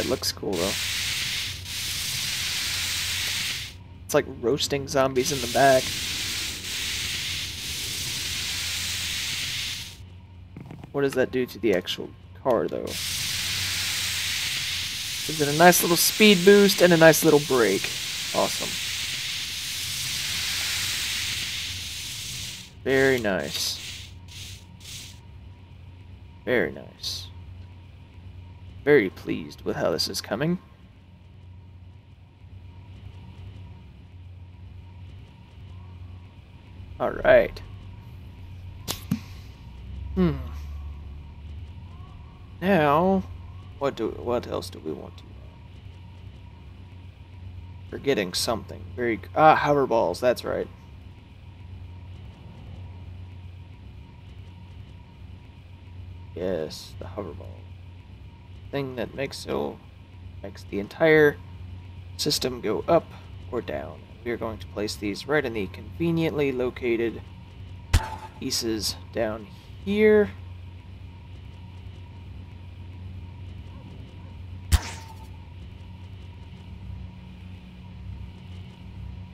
That looks cool, though. It's like roasting zombies in the back. What does that do to the actual car, though? Is it a nice little speed boost and a nice little brake? Awesome. Very nice. Very nice very pleased with how this is coming. Alright. Hmm. Now, what do what else do we want to Forgetting something. Very ah hover balls, that's right. Yes, the hover ball thing that makes so makes the entire system go up or down. We are going to place these right in the conveniently located pieces down here.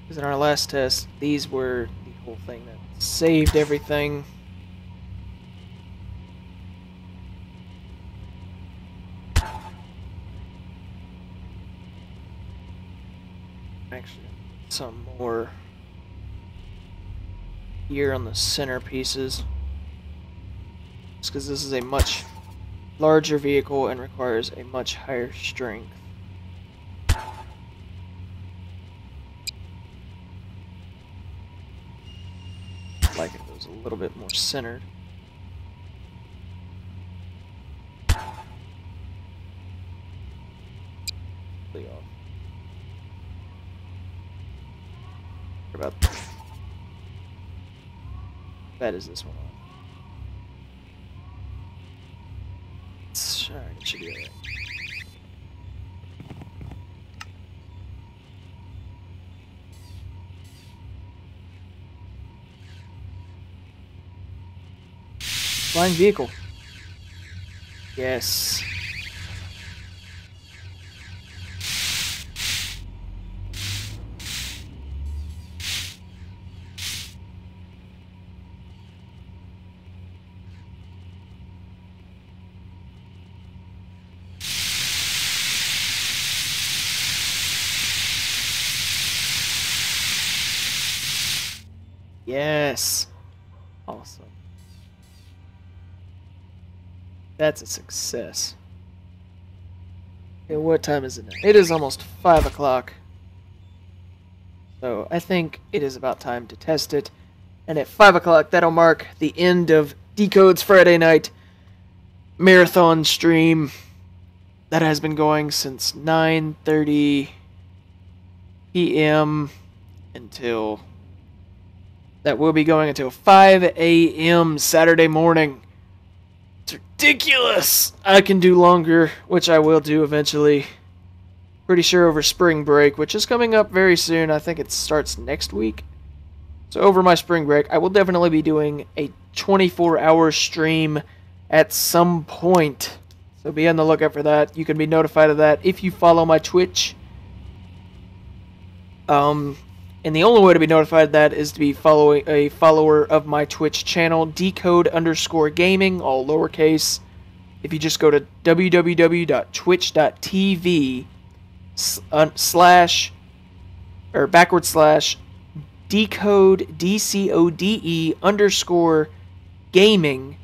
Because in our last test, these were the whole thing that saved everything. Some more here on the center pieces. Just because this is a much larger vehicle and requires a much higher strength. like if it was a little bit more centered. off. About that is this one on. Alright, it should be alright. Flying vehicle. Yes. That's a success. Okay, what time is it now? It is almost 5 o'clock. So I think it is about time to test it. And at 5 o'clock, that'll mark the end of Dcode's Friday night marathon stream that has been going since 9.30 p.m. until that will be going until 5 a.m. Saturday morning. It's ridiculous! I can do longer, which I will do eventually. Pretty sure over spring break, which is coming up very soon. I think it starts next week. So over my spring break, I will definitely be doing a 24-hour stream at some point. So be on the lookout for that. You can be notified of that if you follow my Twitch. Um, and the only way to be notified of that is to be following a follower of my Twitch channel, dcode underscore gaming, all lowercase. If you just go to www.twitch.tv uh, slash or backward slash dcode D C O D E underscore gaming,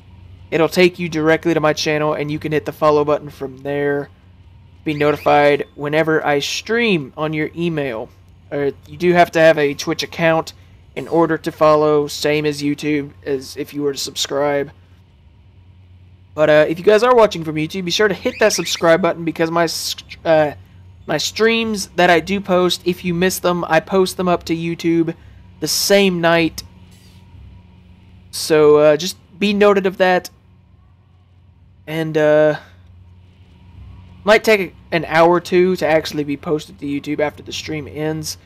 it'll take you directly to my channel and you can hit the follow button from there. Be notified whenever I stream on your email or you do have to have a Twitch account in order to follow, same as YouTube, as if you were to subscribe. But uh, if you guys are watching from YouTube, be sure to hit that subscribe button because my uh, my streams that I do post, if you miss them, I post them up to YouTube the same night. So uh, just be noted of that. And uh, might take an hour or two to actually be posted to YouTube after the stream ends.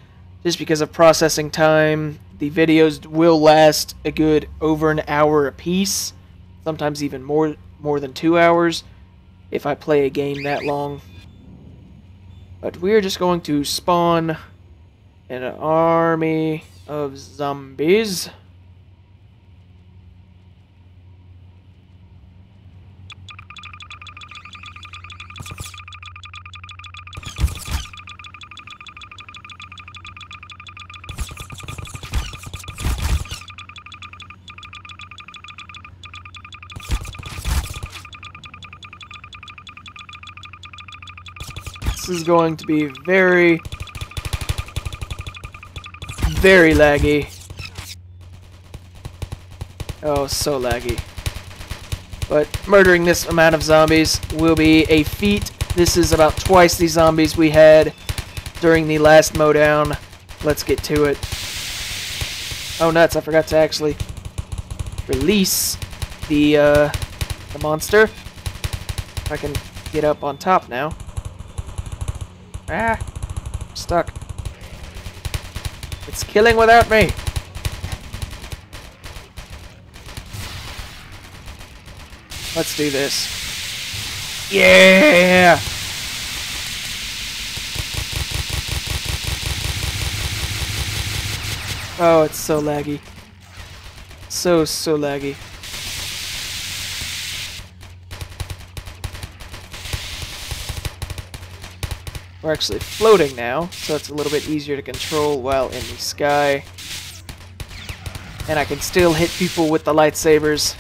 Just because of processing time, the videos will last a good over an hour a piece. Sometimes even more more than two hours if I play a game that long. But we're just going to spawn an army of zombies. Going to be very, very laggy. Oh, so laggy. But murdering this amount of zombies will be a feat. This is about twice the zombies we had during the last mowdown. Let's get to it. Oh, nuts. I forgot to actually release the, uh, the monster. I can get up on top now. Ah! Stuck. It's killing without me! Let's do this. Yeah! Oh, it's so laggy. So, so laggy. We're actually floating now, so it's a little bit easier to control while in the sky. And I can still hit people with the lightsabers.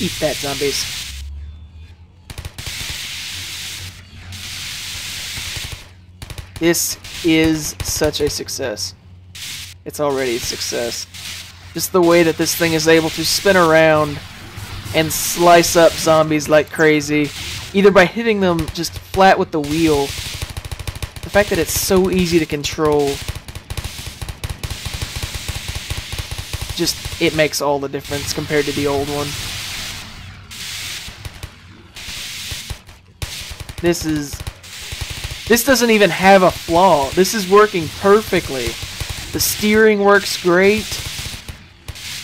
Eat that, zombies. This is such a success. It's already a success. Just the way that this thing is able to spin around and slice up zombies like crazy either by hitting them just flat with the wheel, the fact that it's so easy to control, just, it makes all the difference compared to the old one. This is, this doesn't even have a flaw. This is working perfectly. The steering works great.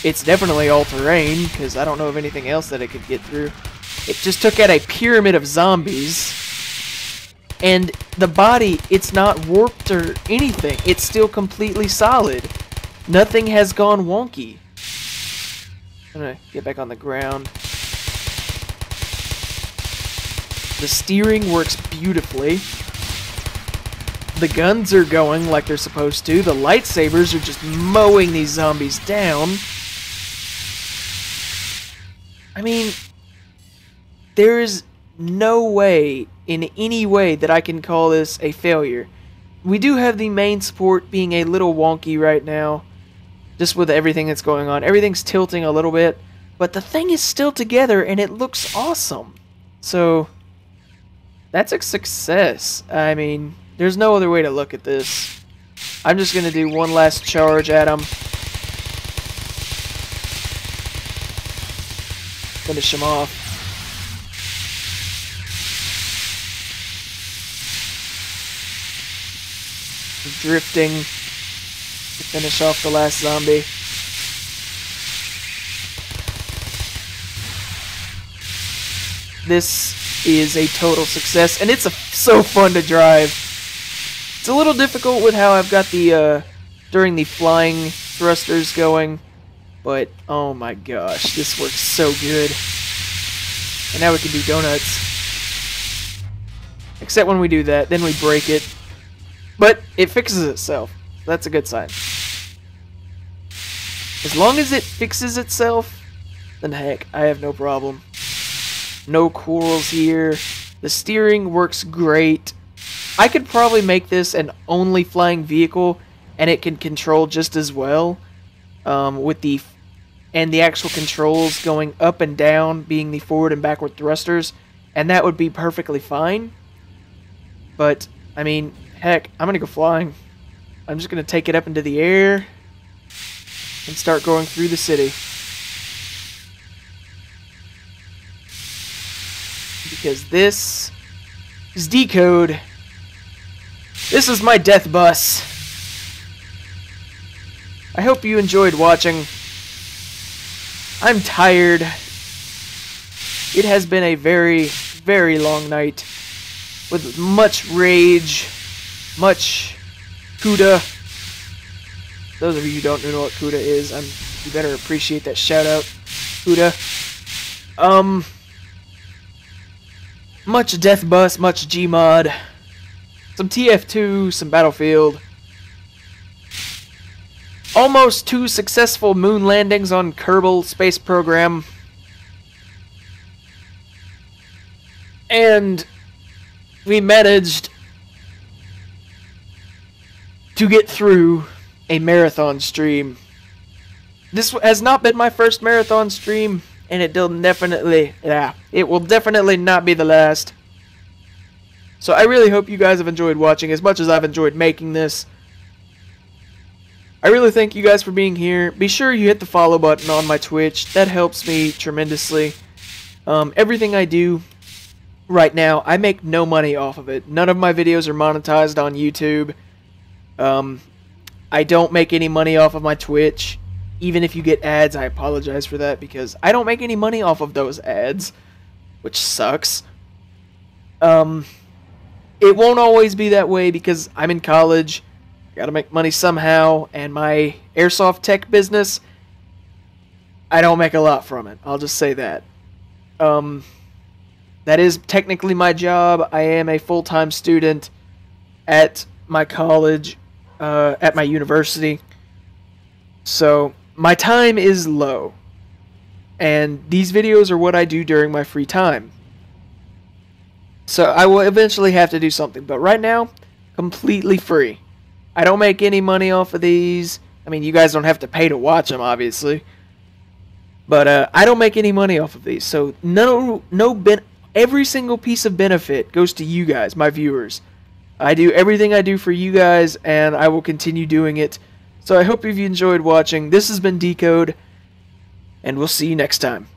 It's definitely all-terrain, because I don't know of anything else that it could get through. It just took out a pyramid of zombies. And the body, it's not warped or anything. It's still completely solid. Nothing has gone wonky. I'm gonna get back on the ground. The steering works beautifully. The guns are going like they're supposed to. The lightsabers are just mowing these zombies down. I mean, there is no way, in any way, that I can call this a failure. We do have the main support being a little wonky right now, just with everything that's going on. Everything's tilting a little bit, but the thing is still together and it looks awesome. So, that's a success. I mean, there's no other way to look at this. I'm just going to do one last charge at him. Finish him off. Drifting to finish off the last zombie. This is a total success, and it's a, so fun to drive. It's a little difficult with how I've got the, uh, during the flying thrusters going, but oh my gosh, this works so good. And now we can do donuts. Except when we do that, then we break it. But it fixes itself. That's a good sign. As long as it fixes itself, then heck, I have no problem. No quarrels here. The steering works great. I could probably make this an only flying vehicle, and it can control just as well. Um, with the and the actual controls going up and down being the forward and backward thrusters, and that would be perfectly fine. But I mean, heck, I'm gonna go flying. I'm just gonna take it up into the air and start going through the city. because this is Dcode. This is my death bus. I hope you enjoyed watching. I'm tired. It has been a very, very long night with much rage, much CUDA. Those of you who don't know what CUDA is, I'm, you better appreciate that shout out, CUDA. Um, much Death Bus, much Gmod, some TF2, some Battlefield. Almost two successful moon landings on Kerbal Space Program. And we managed to get through a marathon stream. This has not been my first marathon stream and it will definitely, yeah, it will definitely not be the last. So I really hope you guys have enjoyed watching as much as I've enjoyed making this. I really thank you guys for being here. Be sure you hit the follow button on my Twitch. That helps me tremendously. Um, everything I do right now, I make no money off of it. None of my videos are monetized on YouTube. Um, I don't make any money off of my Twitch even if you get ads, I apologize for that because I don't make any money off of those ads, which sucks. Um, it won't always be that way because I'm in college, I gotta make money somehow, and my airsoft tech business, I don't make a lot from it. I'll just say that. Um, that is technically my job. I am a full time student at my college, uh, at my university. So my time is low. And these videos are what I do during my free time. So I will eventually have to do something. But right now, completely free. I don't make any money off of these. I mean, you guys don't have to pay to watch them, obviously. But uh, I don't make any money off of these. So no, no ben every single piece of benefit goes to you guys, my viewers. I do everything I do for you guys, and I will continue doing it. So I hope you've enjoyed watching. This has been Dcode, and we'll see you next time.